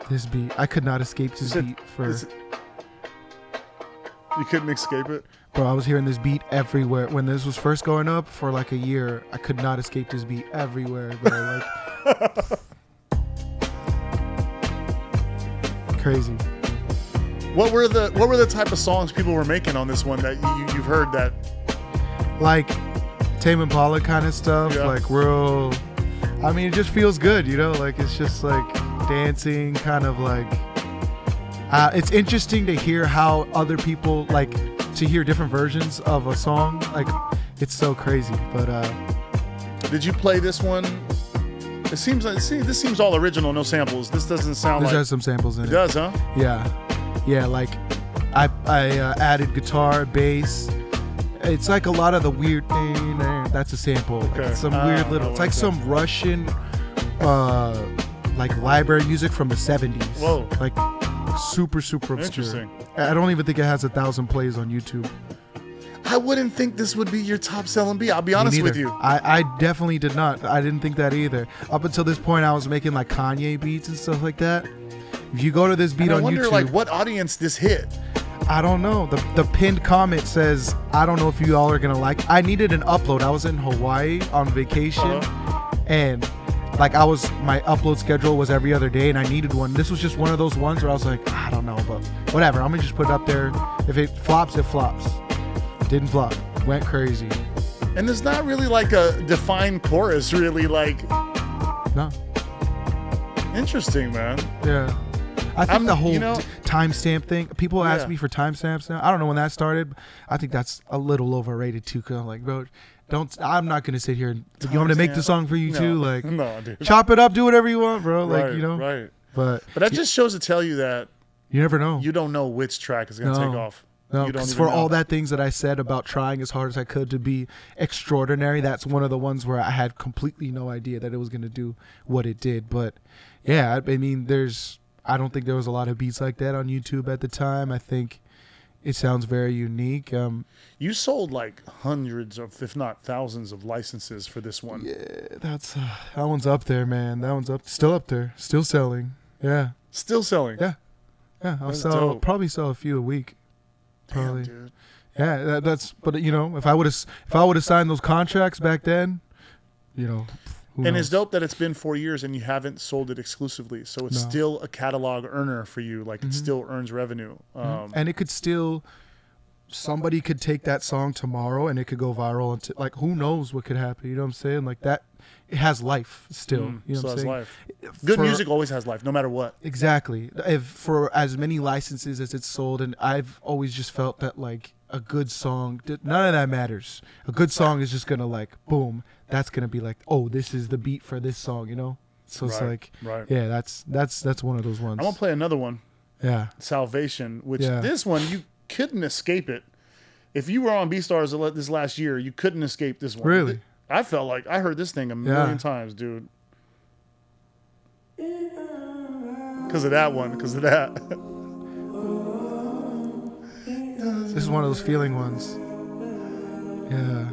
This beat. I could not escape this beat for you couldn't escape it. Bro, I was hearing this beat everywhere. When this was first going up for like a year, I could not escape this beat everywhere, bro. Like crazy. What were the what were the type of songs people were making on this one that you, you've heard that? Like Tame Impala kind of stuff, Yeah. like real I mean, it just feels good, you know? Like it's just like dancing kind of like uh, it's interesting to hear how other people like to hear different versions of a song. Like it's so crazy, but uh Did you play this one? It seems like see this seems all original, no samples. This doesn't sound this like has some samples in it it. does, huh? Yeah, yeah. Like I I uh, added guitar, bass. It's like a lot of the weird. Thing. That's a sample. Like, Okay. it's some Ah, weird little. It's like like that. some Russian, uh, like library music from the '70s. Whoa. Like super super obscure. Interesting. I I don't even think it has a thousand plays on YouTube. I wouldn't think this would be your top selling beat. I'll be honest with neither. you. I, I definitely did not. I didn't think that either. Up until this point, I was making like Kanye beats and stuff like that. If you go to this beat And I on wonder YouTube, like what audience this hit. I don't know. The the pinned comment says, I don't know if you all are gonna like. I needed an upload. I was in Hawaii on vacation, Uh-huh. and like I was, my upload schedule was every other day, and I needed one. This was just one of those ones where I was like, I don't know, but whatever. I'm gonna just put it up there. If it flops, it flops. Didn't flop. went crazy. And there's not really like a defined chorus, really. Like, No, interesting, man. yeah. I think I'm- the whole you know- timestamp thing. People ask Yeah. me for timestamps now. I don't know when that started. I think that's a little overrated too. Cause I'm like, bro, don't. I'm not gonna sit here and you want me to make the song for you No. too. Like, no, dude. chop it up, do whatever you want, bro. Like, right, you know. right. But But that just shows to tell you that you never know. you don't know which track is gonna No. take off. No, you don't 'cause even for all that things that I said about trying as hard as I could to be extraordinary, that's one of the ones where I had completely no idea that it was going to do what it did. But yeah, I, I mean, there's, I don't think there was a lot of beats like that on YouTube at the time. I think it sounds very unique. Um, You sold like hundreds of, if not thousands, of licenses for this one. yeah, that's uh, that one's up there, man. That one's up, still up there, still selling. Yeah, Still selling. Yeah. yeah. I'll That's sell dope. probably sell a few a week. Damn, Probably. dude. Yeah, that, that's. But you know, if I would have, if I would have signed those contracts back then, you know, who And knows? it's dope that it's been four years and you haven't sold it exclusively. So it's No. still a catalog earner for you. Like it Mhm. still earns revenue. Um, and it could still, somebody could take that song tomorrow and it could go viral. And like, who knows what could happen? You know what I'm saying? Like that, it has life still. mm, you know what I'm saying? life. Good music always has life, no matter what. Exactly. If for as many licenses as it's sold, and I've always just felt that like a good song, none of that matters. A good song is just gonna like boom. That's gonna be like, oh, this is the beat for this song, you know. So it's like, right. yeah, that's that's that's one of those ones. I'm gonna play another one, yeah, Salvation, which Yeah. this one you couldn't escape it. If you were on BeatStars this last year, you couldn't escape this one. Really? I felt like I heard this thing a million times, dude. Because of that one, because of that. this is one of those feeling ones. Yeah,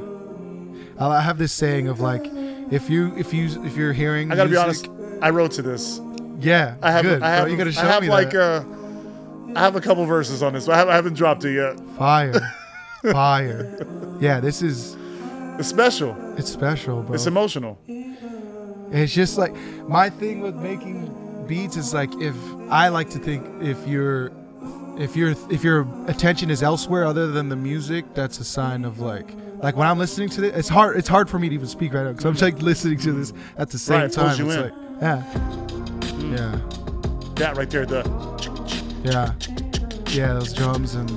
I I have this saying of like, if you if you if you're hearing, I gotta music, be honest. I wrote to this. Yeah, I have. good. I have. bro, you gotta show I have me like. that. Uh, I have a couple verses on this. But I, have, I haven't dropped it yet. fire, fire. Yeah, this is It's special. it's special, bro. It's emotional. It's just like my thing with making beats is like if I like to think if you're if your if your attention is elsewhere other than the music, that's a sign of like like when I'm listening to this, it's hard it's hard for me to even speak right now because I'm like listening to this at the same Right, it pulls time. you It's in. like yeah, mm-hmm. yeah, That right there. The yeah, yeah. Those drums and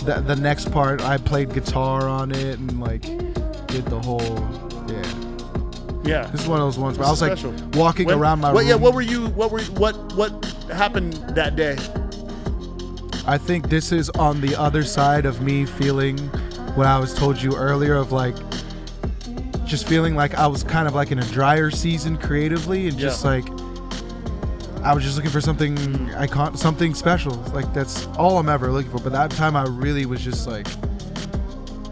the the next part, I played guitar on it and like did the whole yeah. yeah. This is one of those ones where I was like Special. walking When- around my what, room. Yeah. What were you? What were? What? What happened that day? I think this is on the other side of me feeling what I was told you earlier of like just feeling like I was kind of like in a drier season creatively and just Yeah. like I was just looking for something I icon something special. Like that's all I'm ever looking for. But that time I really was just like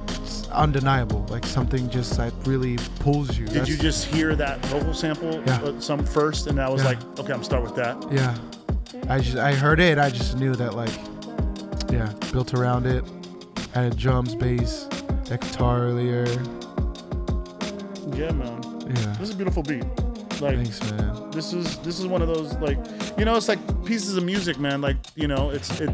it's undeniable. Like something just like really pulls you. Did you just hear that vocal sample Yeah. uh, some first, and I was Yeah. like, okay, I'm start with that. Yeah. I just I heard it. I just knew that like yeah, built around it. Added drums, bass, that guitar earlier. Yeah, man. Yeah. This is a beautiful beat. Like Thanks, man. this is this is one of those like you know it's like pieces of music, man. Like you know it's it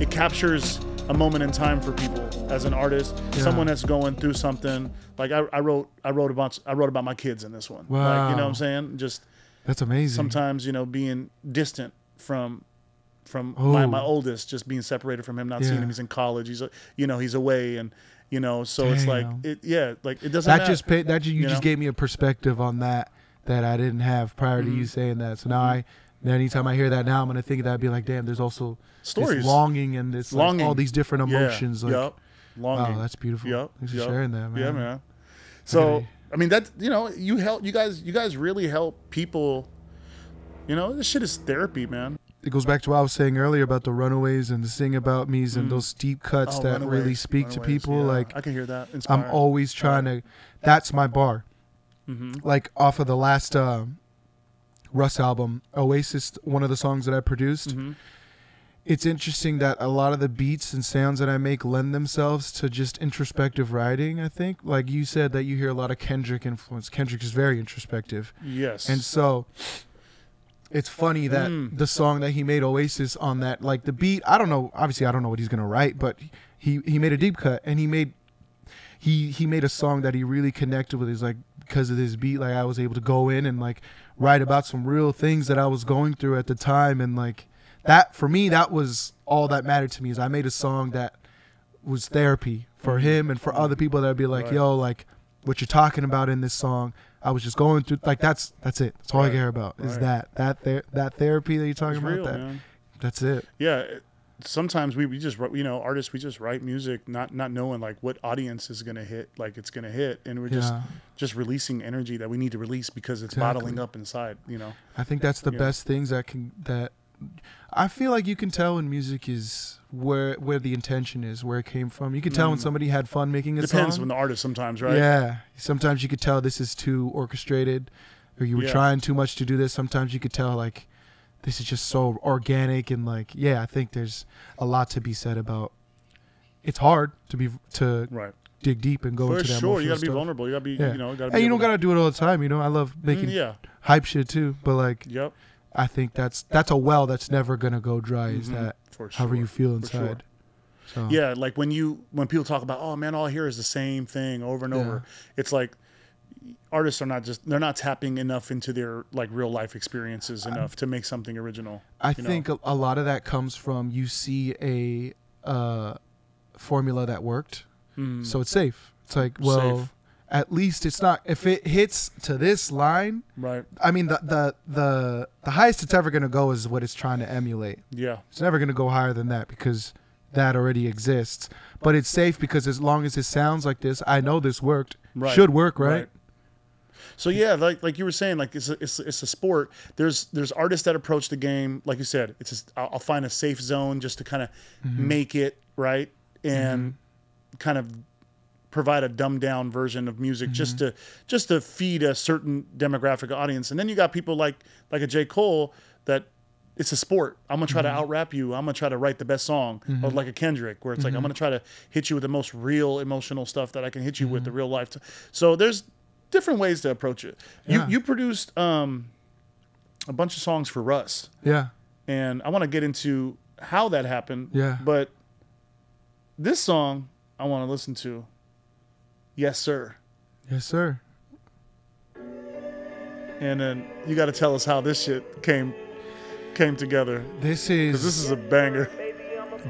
it captures a moment in time for people as an artist, Yeah. someone that's going through something. Like I, I wrote I wrote about I wrote about my kids in this one. Like you know what I'm saying? Just That's amazing. sometimes you know being distant from from my, Oh. my oldest just being separated from him not seeing him he's in college he's you know he's away and you know so it's like it yeah like it doesn't that matter. just pa- that you, you just know? gave me a perspective on that that I didn't have prior to you Mhm. saying that. So now I anytime I hear that now I'm gonna think of that be like, damn, there's also stories this longing and this like, Longing. all these different Yeah, emotions. Like, yup. longing wow, that's beautiful. Yup, Thanks for sharing that, man. yeah man so Okay. I mean that you know you help you guys you guys really help people you know this shit is therapy man It goes back to what I was saying earlier about the runaways and the sing about me's and Mm. those deep cuts Oh, that really Runaways, speak to people. yeah. Like I can hear that I'm always trying to. That's my bar. Mhm. Like off of the last uh, Russ album, Oasis, one of the songs that I produced. Mhm. It's interesting that a lot of the beats and sounds that I make lend themselves to just introspective writing. I think, like you said, that you hear a lot of Kendrick influence. Kendrick is very introspective, yes and so it's funny that Mm. the song that he made Oasis on that, like the beat. I don't know. Obviously, I don't know what he's gonna write, but he he made a deep cut and he made he he made a song that he really connected with. He's like because of this beat, like I was able to go in and like write about some real things that I was going through at the time, and like that for me, that was all that mattered to me. Is I made a song that was therapy for him and for other people that'd be like, Right. yo, like what you're talking about in this song. I was just going through like that's that's it. That's all Right. I care about is Right. that that ther- that therapy that you're talking about. that man. that's it. Yeah. Sometimes we, we just you know artists we just write music not not knowing like what audience is gonna hit like it's gonna hit and we're just just releasing energy that we need to release because it's Exactly. bottling up inside you know I think that's the Yeah. best things that can that I feel like you can tell when music is where where the intention is, where it came from. You can tell when Mm. somebody had fun making a depends song. when the artist sometimes right Yeah. Sometimes you could tell this is too orchestrated or you were Yeah. trying too much to do this. Sometimes you could tell like this is just so organic and like yeah, I think there's a lot to be said about it's hard to be to right dig deep and go for into that sure you gotta be vulnerable you gotta be Yeah. you know gotta be And you don't able to- gotta do it all the time, you know. I love Mm, making yeah hype shit too, but like yep I think that's that's a well that's never gonna go dry. Is Mhm. that for sure however you feel For sure. inside? So Yeah, like when you when people talk about, oh man, all I hear is the same thing over and Yeah. over. It's like artists are not just they're not tapping enough into their like real life experiences enough to make something original. I you know. think a, a lot of that comes from you see a uh, formula that worked, Mm, so it's safe. It's like well, Safe. At least it's not if it hits to this line. right. I mean the the the the highest it's ever gonna go is what it's trying to emulate. Yeah. It's never gonna go higher than that because that already exists. But it's safe because as long as it sounds like this, I know this worked. Right. Should work, right? So yeah, like like you were saying, like it's a, it's it's a sport. There's there's artists that approach the game like you said. It's just, I'll, I'll find a safe zone just to kind of Mm-hmm. make it right and kind of provide a dumbed down version of music just Mm-hmm. to just to feed a certain demographic audience. And then you got people like like a J Cole that it's a sport. I'm gonna try Mm-hmm. to out rap you. I'm gonna try to write the best song, or like a Kendrick, where it's like I'm gonna try to hit you with the most real emotional stuff that I can hit you with the real life. T- so there's different ways to approach it. You you produced um, a bunch of songs for Russ, Yeah. and I want to get into how that happened. Yeah. But this song I want to listen to. Yes, sir. Yes, sir. And then you got to tell us how this shit came came together. This is this is a banger.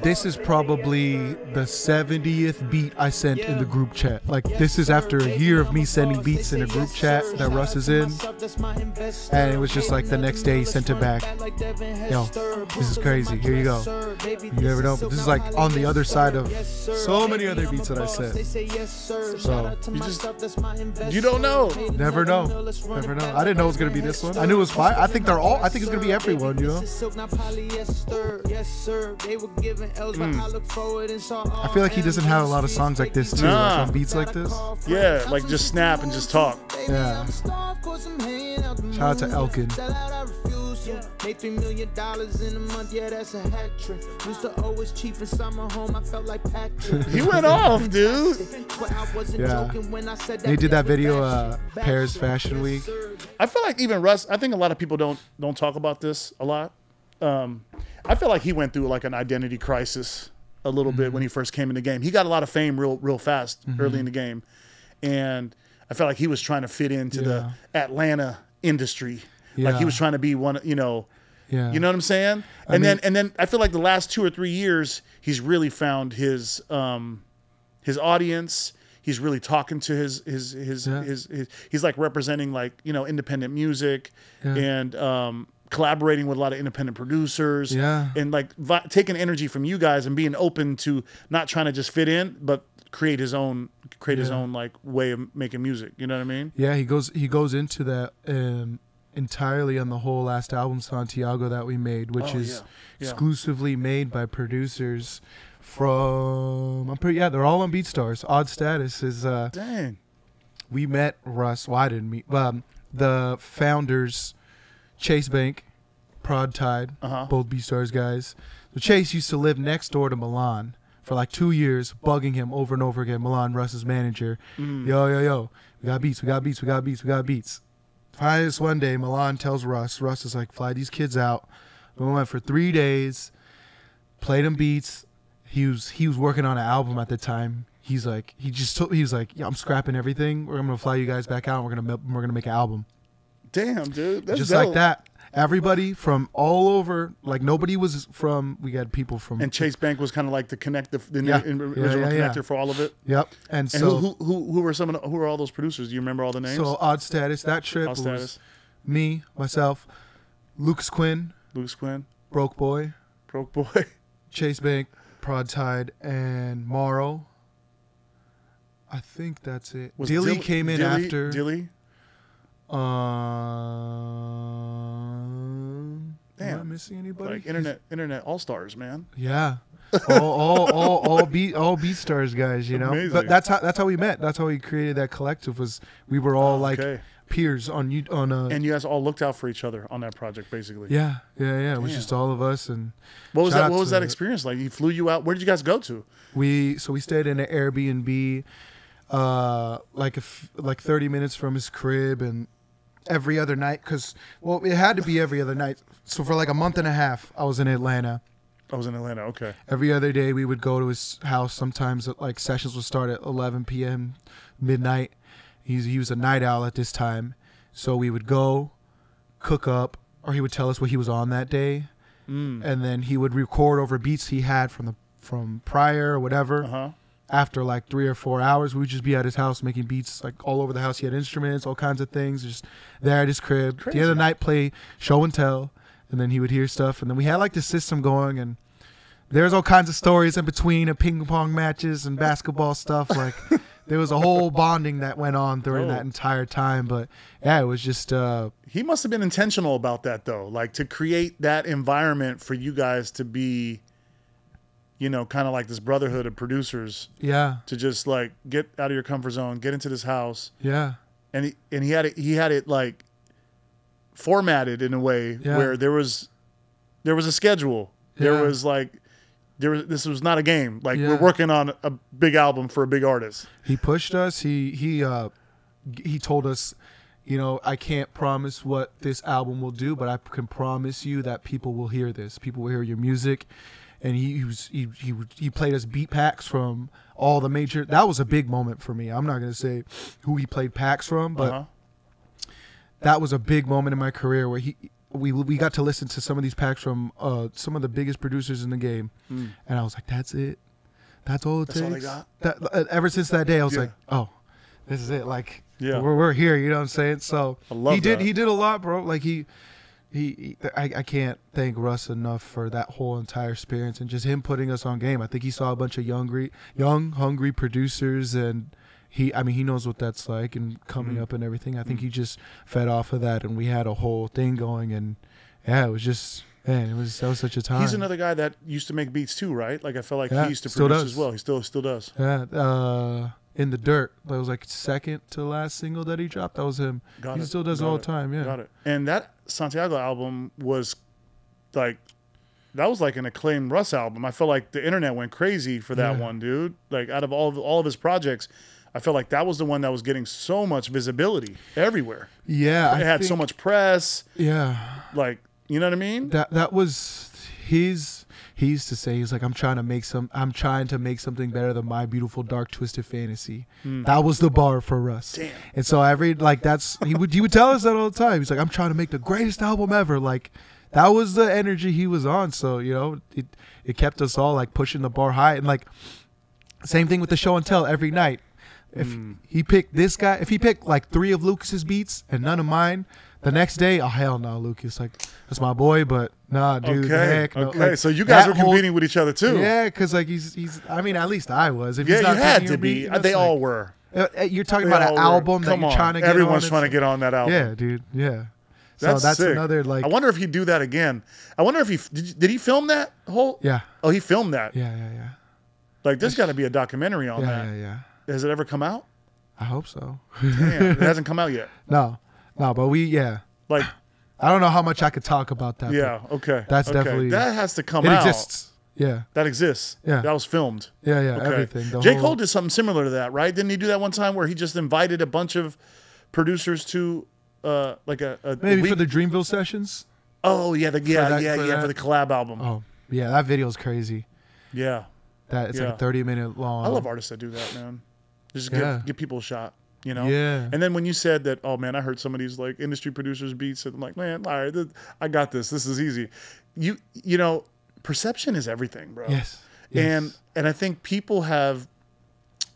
This is probably the 70th beat I sent in the group chat. Like this is after a year of me sending beats in a group chat that Russ is in. And it was just like the next day he sent it back. Yo, this is crazy. Here you go. You never know, but this is like on the other side of so many other beats that I sent. So You just you don't know. never know. Never know. I didn't know it was gonna be this one. I knew it was fine. I think they're all I think it's gonna be everyone, you know? I feel like he doesn't have a lot of songs like this too, like on beats like this. Yeah, like just snap and just talk. Yeah. Shout out to Elkin. Made three million dollars in a month, yeah, that's a hat trick. Used to always chief inside my home, I felt like Patrick. He went off, dude. Swear I wasn't Yeah. joking when I said They did that video, uh. Paris Fashion Week. I feel like even Russ. I think a lot of people don't don't talk about this a lot. Um, I feel like he went through like an identity crisis a little bit Mm-hmm. when he first came in the game. He got a lot of fame real real fast early in the game, and I felt like he was trying to fit into the Atlanta industry. Like he was trying to be one, you know, Yeah. you know what I'm saying? And then and then I feel like the last two or three years he's really found his um his audience. He's really talking to his his his, Yeah. his, his he's like representing like you know independent music Yeah. and um collaborating with a lot of independent producers Yeah. and like vi- taking energy from you guys and being open to not trying to just fit in but create his own create his own like way of making music you know what i mean Yeah, he goes he goes into that um, entirely on the whole last album Santiago that we made, which Oh, is yeah. Yeah. exclusively made by producers from I'm pretty yeah, they're all on BeatStars. Odd Status is uh dang we met Russ. Well, I didn't meet um, the founders, Chase Bank, Prod Tide, Uh-huh. both BeatStars guys. So Chase used to live next door to Milan for like two years, bugging him over and over again. Milan, Russ's manager. Yo, yo, yo, we got beats, we got beats, we got beats, we got beats. Finally, this one day, Milan tells Russ. Russ is like, fly these kids out. We went for three days, played him beats. He was he was working on an album at the time. he's like he just told, he was like yeah I'm scrapping everything. We're gonna fly you guys back out. And we're gonna we're gonna make an album Damn, dude. That's just dope. like that. Everybody from all over, like nobody was from. We had people from. And Chase Bank was kind of like the connect, the, the Yeah. in- Yeah, original yeah, yeah. connector for all of it. yep. And, And so who, who who were some of the, who were all those producers? Do you remember all the names? so odd status. That trip All was status. me, myself, Lucas Quinn, Lucas Quinn, Broke Boy, Broke Boy. Chase Bank, Prod Tide, and Morrow. I think that's it. Was Dilly Dill- came in Dilly- after. Dilly. Um, am I Damn. missing anybody? Like internet internet all stars, man. Yeah. all, all, all, all beat, all BeatStars guys, you know. Amazing. But that's how that's how we met. That's how we created that collective. Was we were all like Okay. peers on you on a. And you guys all looked out for each other on that project, basically. yeah, yeah, yeah. It was Damn. just all of us, and What was that? What was that experience like? He flew you out. Where did you guys go to? we so we stayed in an Airbnb, uh, like a f- like thirty minutes from his crib, and every other night, cause well, it had to be every other night. So for like a month and a half, I was in Atlanta. I was in Atlanta. Okay. every other day we would go to his house sometimes like sessions would start at 11 p.m midnight he's he was a night owl at this time so we would go cook up or he would tell us what he was on that day Mm. and then he would record over beats he had from the from prior or whatever Uh huh. After like three or four hours we would just be at his house making beats like all over the house. He had instruments all kinds of things just there at his crib. Crazy. the other night play show and tell and then he would hear stuff. And then we had like the system going and there's all kinds of stories in between of ping pong matches and basketball stuff. Like there was a whole bonding that went on during Oh. that entire time. But yeah it was just uh He must have been intentional about that though, like to create that environment for you guys to be, you know, kind of like this brotherhood of producers yeah to just like get out of your comfort zone, get into this house, yeah and he and he had it he had it like formatted in a way Yeah. where there was there was a schedule. There was like there was this was not a game. Like Yeah. we're working on a big album for a big artist. he pushed us he he uh he told us you know i can't promise what this album will do but i can promise you that people will hear this people will hear your music and he, he was he, he he played us beat packs from all the major that was a big moment for me i'm not going to say who he played packs from but Uh-huh. that was a big moment in my career where he we we got to listen to some of these packs from uh, some of the biggest producers in the game, and I was like, "That's it, that's all it. That's all takes." got? That uh, ever since that day, I was Yeah. like, "Oh, this is it." Like, Yeah. we're we're here. You know what I'm saying? So he did that. he did a lot, bro. Like he. He, I, I can't thank Russ enough for that whole entire experience and just him putting us on game. I think he saw a bunch of young, young, hungry producers, and he, I mean, he knows what that's like and coming Mm-hmm. up and everything. I think he just fed off of that, and we had a whole thing going, and yeah, it was just man, it was that was such a time. He's another guy that used to make beats too, right? Like I felt like Yeah, he used to produce does. as well. He still still does. yeah, uh, in the dirt. That was like second to last single that he dropped. That was him. Got he it, still does got all the time. Yeah, Got it. And that Santiago album was like that was like an acclaimed Russ album. I felt like the internet went crazy for that Yeah. one, dude. Like out of all of, all of his projects, I felt like that was the one that was getting so much visibility everywhere. yeah. it I had so much press, Yeah, like you know what I mean? that that was his he used to say he's like i'm trying to make some i'm trying to make something better than my beautiful dark twisted fantasy. Hmm. That was the bar for us Damn. and so every like that's he would he would tell us that all the time. He's like i'm trying to make the greatest album ever. Like that was the energy he was on. So you know it it kept us all like pushing the bar high. And like same thing with the show and tell every night. If hmm. he picked this guy if he picked like three of lucas's beats and none of mine the next day oh hell no lucas like that's my boy but nah dude okay. heck no. okay. Like, so you guys were whole- competing with each other too. yeah because like he's he's i mean at least i was if Yeah, he's you not had to be. beat, They all like- were. uh, uh, you're talking They about all an were. album that Come you're on. trying to get on. Everyone's on. trying to get on that album. yeah dude yeah so That's, that's, sick. another like I wonder if he'd do that again. I wonder if he did. Did he film that whole? yeah Oh, he filmed that. yeah yeah yeah Like, there's got to be a documentary on yeah that. yeah yeah Has it ever come out? i hope so Damn, it hasn't come out yet. no no but we yeah Like, i don't know how much i could talk about that yeah, okay. That's okay. definitely- that has to come it out. exists yeah That exists. Yeah. that was filmed. yeah yeah Okay. everything the J whole- Cole did something similar to that, right? Didn't he do that one time where he just invited a bunch of producers to, uh, like a, a maybe week? for the dreamville sessions Oh yeah, the, yeah, that- yeah, yeah, that? for the collab album. oh yeah that video is crazy Yeah, that it's Yeah. like a 30 minute long. I love artists that do that, man. Just give Yeah. give people a shot. You know. Yeah. And then when you said that, oh man, I heard some of these like industry producers beats, and I'm like, man, all right, th- I got this. This is easy. You you know, perception is everything, bro. Yes. yes. And and I think people have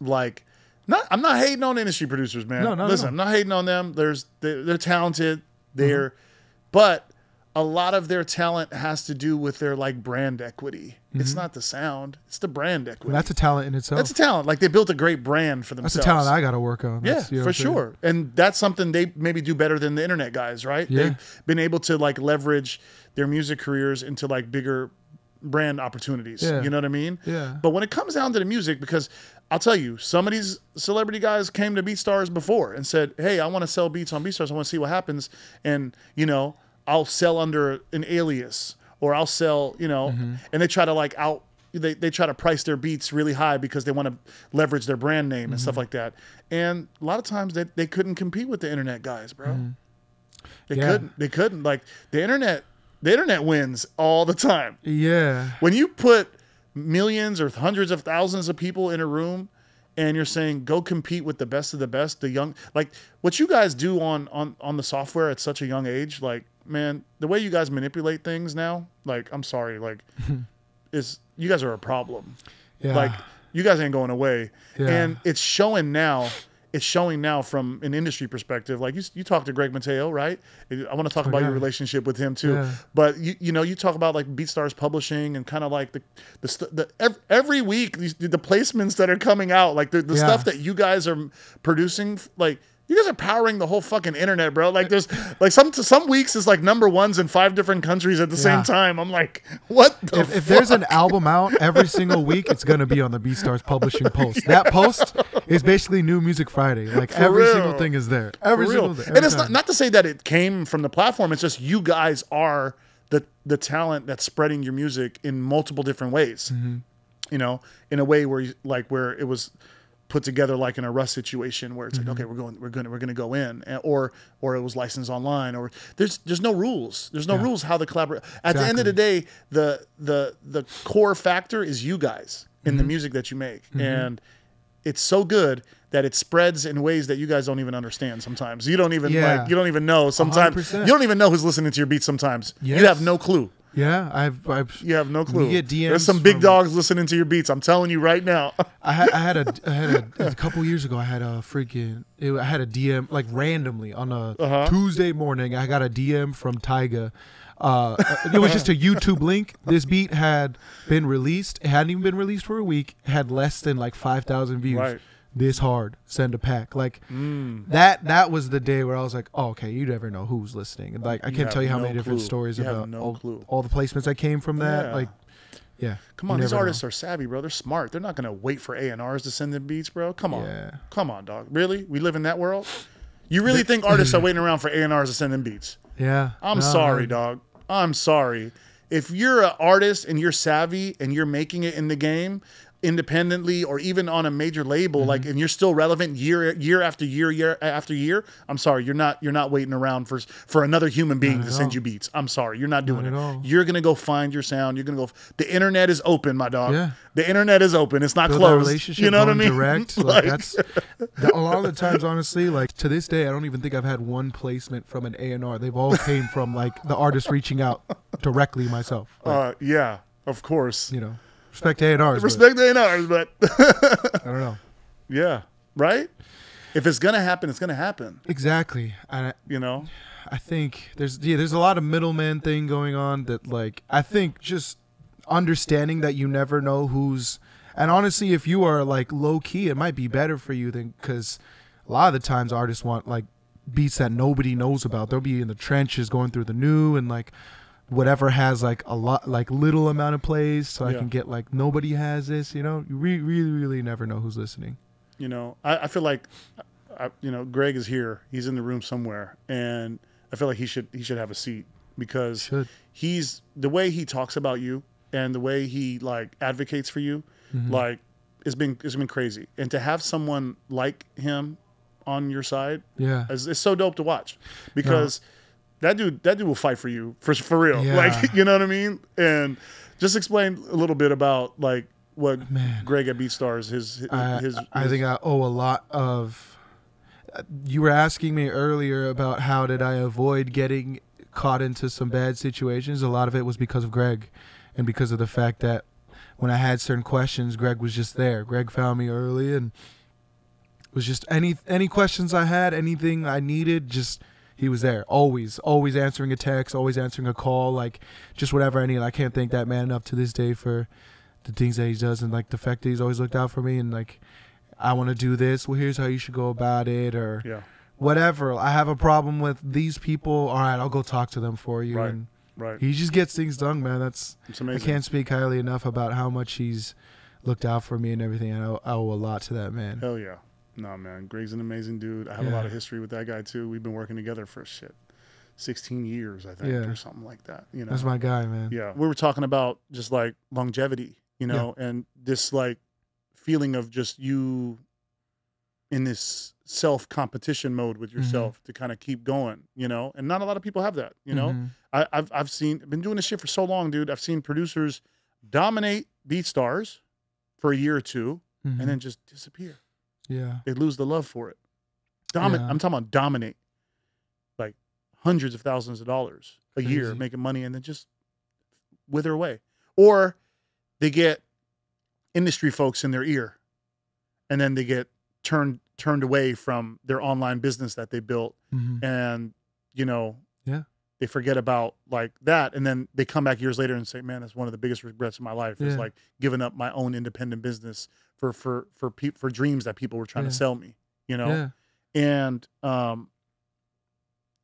like not I'm not hating on industry producers, man. No, no, Listen, no. I'm not hating on them. There's they're, they're talented. They're Mm-hmm. but a lot of their talent has to do with their like brand equity. Mm-hmm. It's not the sound, it's the brand equity. that's a talent in itself. That's a talent. Like they built a great brand for themselves. That's a talent I got to work on. Yeah, you know for what I'm saying? sure. And that's something they maybe do better than the internet guys, right? Yeah. They've been able to like leverage their music careers into like bigger brand opportunities. Yeah. You know what I mean? Yeah. But when it comes down to the music, because I'll tell you, some of these celebrity guys came to BeatStars before and said, Hey, I want to sell beats on BeatStars. I want to see what happens. And, you know, I'll sell under an alias or I'll sell, you know, Mm-hmm. and they try to like out they, they try to price their beats really high because they want to leverage their brand name and Mm-hmm. stuff like that. And a lot of times they, they couldn't compete with the internet guys, bro. They Mm-hmm. Yeah. couldn't. They couldn't. Like the internet the internet wins all the time. Yeah. When you put millions or hundreds of thousands of people in a room and you're saying go compete with the best of the best, the young like what you guys do on on on the software at such a young age, like man, the way you guys manipulate things now, like I'm sorry, like is you guys are a problem. Yeah. Like you guys ain't going away. Yeah. And it's showing now. It's showing now from an industry perspective. Like you, you talk to Greg Mateo, right? I want to talk oh, about your relationship with him too. Yeah. But you, you know, you talk about like BeatStars Publishing and kind of like the the, the ev- every week these, the placements that are coming out, like the, the Yeah. stuff that you guys are producing, like. You guys are powering the whole fucking internet, bro. Like there's like some some weeks is like number ones in five different countries at the same time. I'm like, what the if, if there's an album out every single week, it's gonna be on the B BeatStars publishing post. That post is basically New Music Friday. Like every real. single thing is there. Every For single thing. And it's not, time. not to say that it came from the platform. It's just you guys are the the talent that's spreading your music in multiple different ways. Mm-hmm. You know, in a way where you, like where it was put together like in a Russ situation where it's Mm-hmm. like okay we're going we're going we're going to go in or or it was licensed online or there's there's no rules. There's no rules how the collaborate at the end of the day the the the core factor is you guys in Mm-hmm. the music that you make. And it's so good that it spreads in ways that you guys don't even understand sometimes. You don't even Yeah. like you don't even know sometimes. 100%. You don't even know who's listening to your beats sometimes. You have no clue. Yeah, I've, I've You have no clue. get DMs There's some big from- dogs listening to your beats. I'm telling you right now. I had I had a I had a, a couple years ago. I had a freaking it, I had a DM like randomly on a Uh-huh. Tuesday morning. I got a DM from Tyga. Uh, it was just a YouTube link. This beat had been released. It hadn't even been released for a week. It had less than like five thousand views. Right. This hard. Send a pack. Like mm. that. That was the day where I was like, oh, okay. You never know who's listening. And like I You can't tell you how no many different clue. stories You about no all, clue. all the placements that came from that. Yeah. Like, yeah. Come on, these never know. artists are savvy, bro. They're smart. They're not gonna wait for A and R's to send them beats, bro. Come on, Yeah. come on, dog. Really? We live in that world? You really think artists are waiting around for A and R's to send them beats? Yeah. I'm No, sorry, I- dog. I'm sorry. If you're an artist and you're savvy and you're making it in the game independently or even on a major label, Mm-hmm. like and you're still relevant year year after year, year after year, I'm sorry, you're not you're not waiting around for for another human being to at send you beats. I'm sorry, you're not doing Not it. all. You're gonna go find your sound. You're gonna go. The internet is open, my dog. Yeah. The internet is open. It's not build closed. relationship you know what I mean? direct like, that's a lot of the times honestly like to this day i don't even think i've had one placement from an a&r they've all came from like the artist reaching out directly myself Like, uh, yeah, of course. you know respect a&rs Respect the A&Rs, but but i don't know yeah, right. If it's gonna happen, it's gonna happen. exactly I, You know. I think there's yeah there's a lot of middleman thing going on that like I think just understanding that you never know who's and honestly if you are like low key it might be better for you than because a lot of the times artists want like beats that nobody knows about they'll be in the trenches going through the new and like whatever has like a lot like little amount of plays so I can get like nobody has this you know you re- really really never know who's listening you know, I, I feel like, I, you know, Greg is here. He's in the room somewhere, and I feel like he should he should have a seat because Should. he's the way he talks about you and the way he like advocates for you, Mm-hmm. like it's been it's been crazy. And to have someone like him on your side, yeah it's, so dope to watch because that dude that dude will fight for you for for real. Yeah. Like you know what I mean? And just explain a little bit about like what oh, Man. Greg at BeatStars his his, I, his I think I owe a lot of. You were asking me earlier about how did I avoid getting caught into some bad situations. A lot of it was because of Greg, and because of the fact that when I had certain questions, Greg was just there. Greg found me early and was just any any questions I had, anything I needed, just he was there. Always, always answering a text, always answering a call, like just whatever I need. I can't thank that man enough to this day for the things that he does and like the fact that he's always looked out for me and like I want to do this. Well, here's how you should go about it, or yeah whatever. I have a problem with these people. All right, I'll go talk to them for you. Right. And right. he just gets things done, man. That's It's amazing. I can't speak highly enough about how much he's looked out for me and everything. I owe, I owe a lot to that man. Hell yeah. No man, Greg's an amazing dude. I have a lot of history with that guy too. We've been working together for shit, sixteen years I think, Yeah. or something like that. You know. That's my guy, man. Yeah, we were talking about just like longevity, you know, and this like feeling of just you in this self competition mode with yourself to kind of keep going, you know. And not a lot of people have that, you know. Mhm. I, I've I've seen I've been doing this shit for so long, dude. I've seen producers dominate BeatStars for a year or 2 Mhm. and then just disappear. Yeah, They lose the love for it. Dominate. Yeah. I'm talking about dominate, like hundreds of thousands of dollars a year making money, and then just wither away. Or they get industry folks in their ear, and then they get turned turned away from their online business that they built, Mhm. and you know, Yeah. they forget about like that, and then they come back years later and say, "Man, that's one of the biggest regrets of my life is like giving up my own independent business for for for for dreams that people were trying Yeah. to sell me." You know, yeah, and um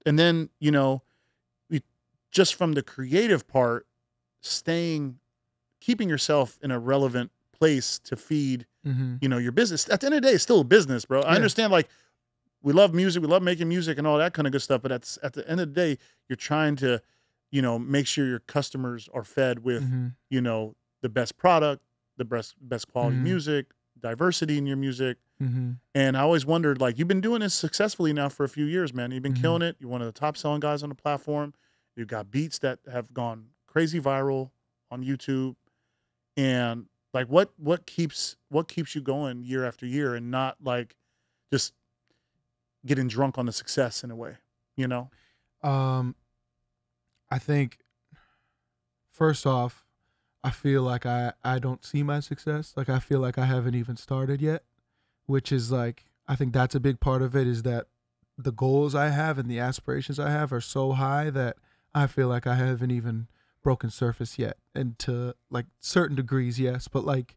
and then you know we just from the creative part staying keeping yourself in a relevant place to feed hmm you know your business. At the end of the day it's still a business bro. I understand like we love music we love making music and all that kind of good stuff but at, at the end of the day you're trying to you know make sure your customers are fed with hmm you know the best product the best best quality Mhm. music diversity in your music hmm and I always wondered, like, you've been doing this successfully now for a few years, man. You've been Mhm. killing it. You're one of the top selling guys on the platform. You've got beats that have gone crazy viral on YouTube. And like what what keeps what keeps you going year after year and not like just getting drunk on the success in a way, you know? Um, I think first off, I feel like I I don't see my success. Like I feel like I haven't even started yet, which is like I think that's a big part of it is that the goals I have and the aspirations I have are so high that I feel like I haven't even broken surface yet. And to like certain degrees, yes, but like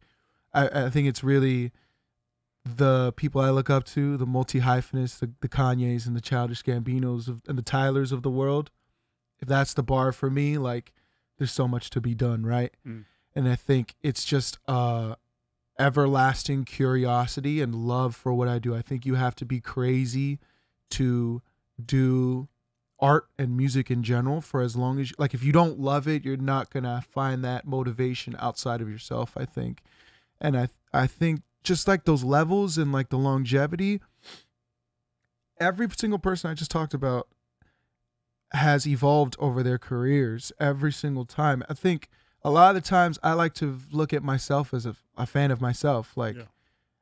I, I think it's really the people I look up to, the multi hyphenists, the, the Kanyes and the childish Gambinos of, and the Tylers of the world. If that's the bar for me, like there's so much to be done, right? Mm. And I think it's just uh everlasting curiosity and love for what I do. I think you have to be crazy to do art and music in general for as long as you, like if you don't love it, you're not going to find that motivation outside of yourself, I think. And I I think just like those levels and like the longevity every single person I just talked about has evolved over their careers every single time. I think a lot of the times I like to look at myself as a, a fan of myself. Like, Yeah.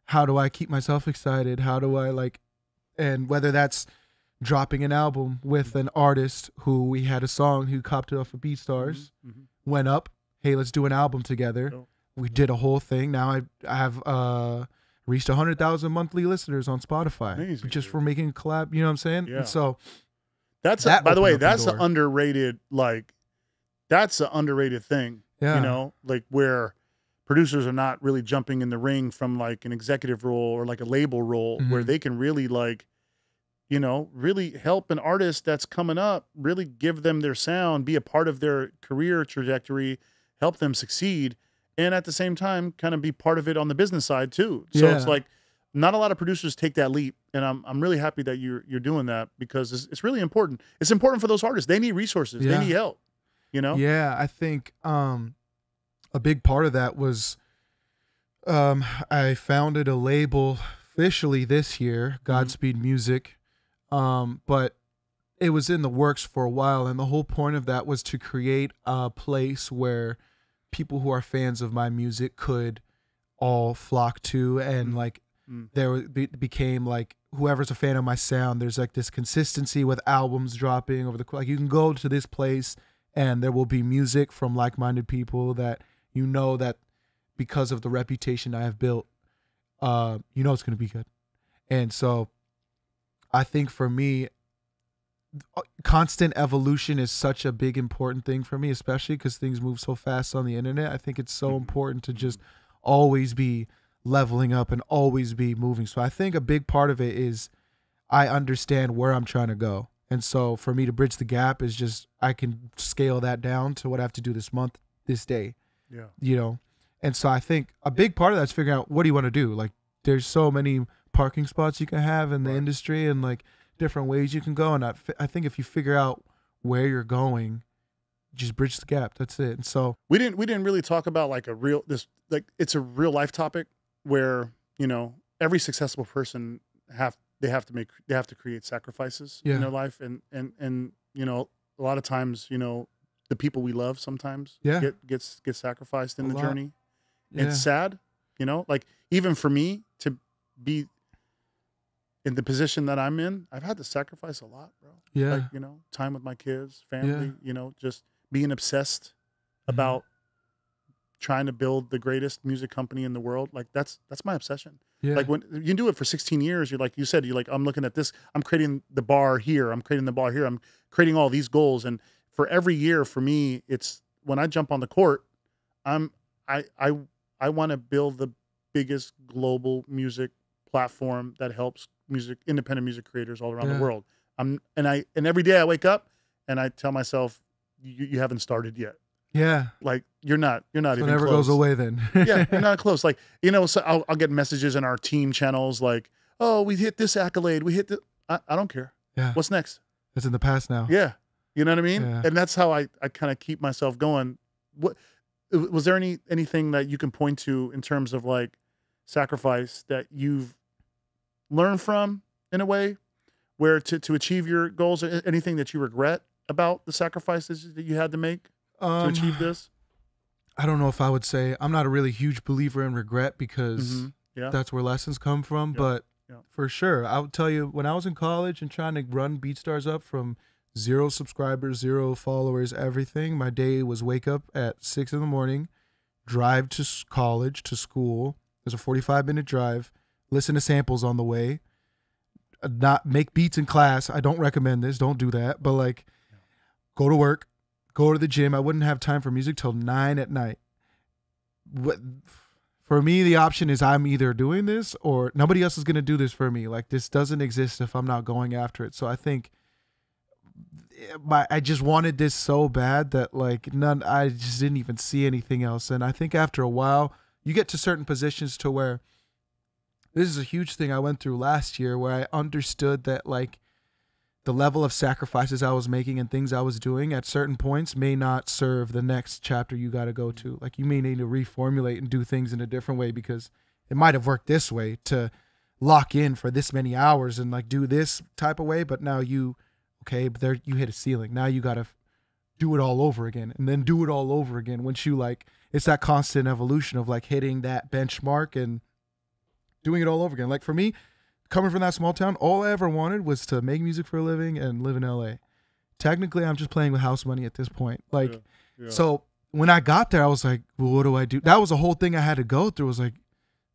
how do I keep myself excited? How do I like, and whether that's dropping an album with an artist who we had a song who copped it off of BeatStars, Mhm. went up, hey, let's do an album together. We did a whole thing. Now I, I have uh, reached 100,000 monthly listeners on Spotify Amazing, just dude. for making a collab. You know what I'm saying? Yeah. And so, That's a, by the way, that's an underrated like that's an underrated thing. yeah. you know like where producers are not really jumping in the ring from like an executive role or like a label role where Mhm. they can really like you know really help an artist that's coming up really give them their sound be a part of their career trajectory help them succeed and at the same time kind of be part of it on the business side too so it's like not a lot of producers take that leap and i'm, I'm really happy that you're you're doing that because it's, it's really important. It's important for those artists. They need resources. Yeah. they need help you know? Yeah, I think um, a big part of that was um, I founded a label officially this year, Godspeed Music, um, but it was in the works for a while, and the whole point of that was to create a place where people who are fans of my music could all flock to and Mm. like Mm. there be, became like whoever's a fan of my sound there's like this consistency with albums dropping over the like you can go to this place and there will be music from like-minded people that you know that because of the reputation I have built uh you know it's going to be good and so I think for me uh, constant evolution is such a big important thing for me especially because things move so fast on the internet i think it's so Mhm. important to just always be leveling up and always be moving. So i think a big part of it is i understand where i'm trying to go. And so for me to bridge the gap is just i can scale that down to what i have to do this month this day Yeah. you know? And so i think a big part of that's figuring out what do you want to do? Like there's so many parking spots you can have in the Right. industry and like different ways you can go. And I, I think if you figure out where you're going just bridge the gap. That's it. And so we didn't we didn't really talk about like a real this like it's a real life topic where you know every successful person have they have to make they have to create sacrifices Yeah. in their life. And and and you know a lot of times you know the people we love sometimes Yeah. get gets get sacrificed in A the lot. journey. Yeah. It's sad you know like even for me to be in the position that i'm in i've had to sacrifice a lot bro. Yeah. Like you know time with my kids family you know just being obsessed mm-hmm. about trying to build the greatest music company in the world like that's that's my obsession. Yeah. Like when you do it for 16 years you're like you said you're like i'm looking at this i'm creating the bar here i'm creating the bar here i'm creating all these goals and for every year for me it's when i jump on the court i'm i i i want to build the biggest global music platform that helps music independent music creators all around Yeah. the world. I'm and i and every day i wake up and i tell myself you, you haven't started yet yeah like you're not you're not so it even never close goes away then yeah, you're not close. Like you know, so I'll, I'll get messages in our team channels like, "Oh, we hit this accolade. We hit the." I, I don't care. yeah What's next? it's in the past now Yeah, you know what I mean. Yeah. And that's how I I kind of keep myself going. What was there any anything that you can point to in terms of like sacrifice that you've learned from in a way, where to to achieve your goals? or Anything that you regret about the sacrifices that you had to make to um, achieve this? i don't know if i would say i'm not a really huge believer in regret because Mhm. Yeah. that's where lessons come from. Yeah, But yeah. for sure, I would tell you when I was in college and trying to run BeatStars up from zero subscribers, zero followers, everything. My day was wake up at six in the morning, drive to college to school. There's a 45 minute drive. Listen to samples on the way. uh, Not make beats in class. I don't recommend this. Don't do that. But like, go to work, go to the gym. I wouldn't have time for music till nine at night. What for me the option is I'm either doing this or nobody else is going to do this for me. Like this doesn't exist if I'm not going after it. So I think eh, my I just wanted this so bad that like none I just didn't even see anything else and I think after a while you get to certain positions to where this is a huge thing I went through last year where I understood that like the level of sacrifices I was making and things I was doing at certain points may not serve the next chapter you got to go to. Like you may need to reformulate and do things in a different way because it might have worked this way to lock in for this many hours and like do this type of way, but now you okay, but there you hit a ceiling. Now you got to do it all over again and then do it all over again once you like it's that constant evolution of like hitting that benchmark and doing it all over again. Like for me, coming from that small town, all I ever wanted was to make music for a living and live in LA. Technically, I'm just playing with house money at this point. Like, Yeah, yeah. so when I got there, I was like, well, what do I do? That was a whole thing I had to go through. I was like,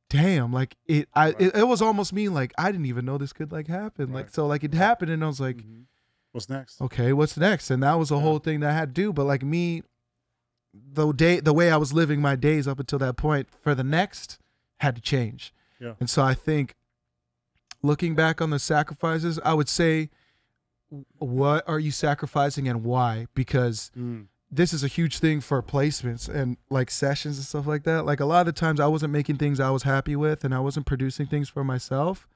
damn, like it, I, Right. it, it was almost me like I didn't even know this could like happen. Like, so like it happened, and I was like, Mhm. what's next? okay, what's next? And that was a Yeah. whole thing that I had to do. But like me, the day, the way I was living my days up until that point for the next had to change. Yeah. And so I think looking back on the sacrifices, I would say, what are you sacrificing and why? Because Mm. this is a huge thing for placements and like sessions and stuff like that. Like a lot of the times I wasn't making things I was happy with and I wasn't producing things for myself.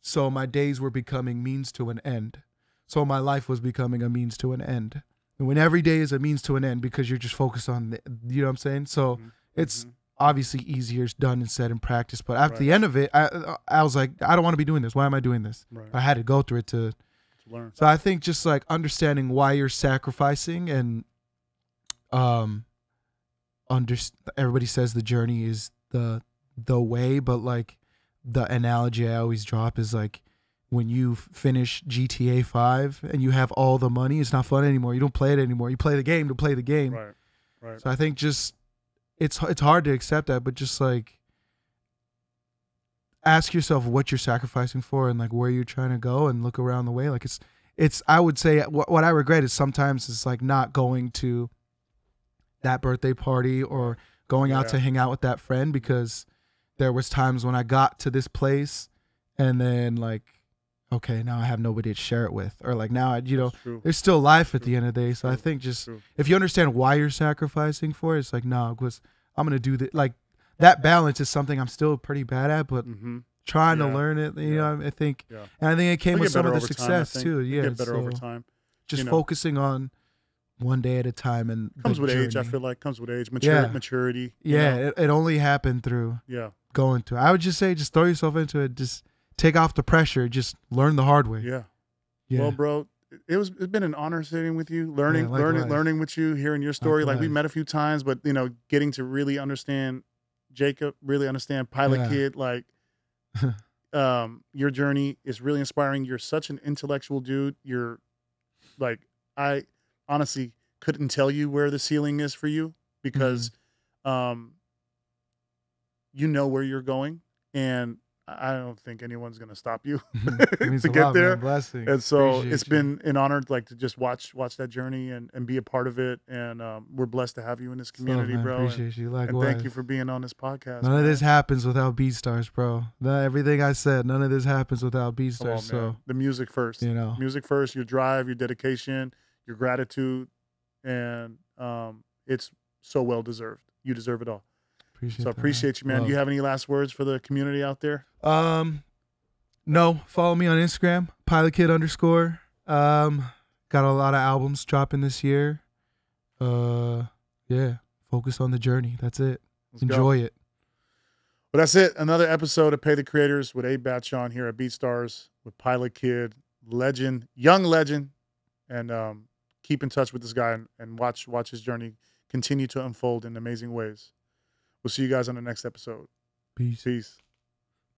So my days were becoming means to an end. So my life was becoming a means to an end. And when every day is a means to an end because you're just focused on, the, you know what I'm saying? So Mhm. it's Mhm. Obviously easier done and said in practice. But after Right. the end of it, I, I was like, I don't want to be doing this. Why am I doing this? Right. I had to go through it to To learn. so I think just like understanding why you're sacrificing and um under everybody says the journey is the the way, but like the analogy I always drop is like when you finish GTA 5 and you have all the money, it's not fun anymore. You don't play it anymore. You play the game to play the game. Right. Right. So I think just it's it's hard to accept that, but just like ask yourself what you're sacrificing for and like where you're trying to go and look around the way. Like it's it's I would say what what I regret is sometimes it's like not going to that birthday party or going out to hang out with that friend because there was times when I got to this place and then like okay now I have nobody to share it with or like now I you know there's still life at the end of the day. So I think just if you understand why you're sacrificing for it, it's like no, because I'm gonna do that. Like that balance is something I'm still pretty bad at, but Mm-hmm. trying to learn it. You Yeah. know, I think, Yeah. and I think it came with some of the time, success think. too. Yeah, Get better over time. Just you know. focusing on one day at a time and Comes with age. I feel like comes with age. Mature, Yeah. Maturity. you Yeah, know? it, it only happened through Yeah. going through. I would just say, just throw yourself into it. Just take off the pressure. Just learn the hard way. Yeah. Yeah. Well, bro, it was it's been an honor sitting with you, learning, Yeah, learning, learning with you, hearing your story. Like we met a few times, but you know, getting to really understand Jacob, really understand Pilot Yeah. Kid, like um, your journey is really inspiring. You're such an intellectual dude. You're like I honestly couldn't tell you where the ceiling is for you because Mm-hmm. um you know where you're going and I don't think anyone's gonna stop you to a get lot, there. Man. Blessing. And so Appreciate it's you. been an honor like to just watch watch that journey and, and be a part of it. And um, we're blessed to have you in this community, man, bro. And, Appreciate you. and thank you for being on this podcast. None of this happens without BeatStars, bro. None, everything I said, none of this happens without on, BeatStars. So the music first. you know, Music first, your drive, your dedication, your gratitude, and um, it's so well deserved. You deserve it all. Appreciate. So I that, appreciate you, man. Do you have any last words for the community out there? Um, no. Follow me on Instagram, PilotKid underscore. Um, got a lot of albums dropping this year. Uh, yeah. Focus on the journey. That's it. Let's go. Enjoy it. But that's it. Another episode of Pay the Creators with Abe Batshon here at BeatStars with PilotKid, legend, young legend, and um, keep in touch with this guy and, and watch watch his journey continue to unfold in amazing ways. We'll see you guys on the next episode. Peace. Peace.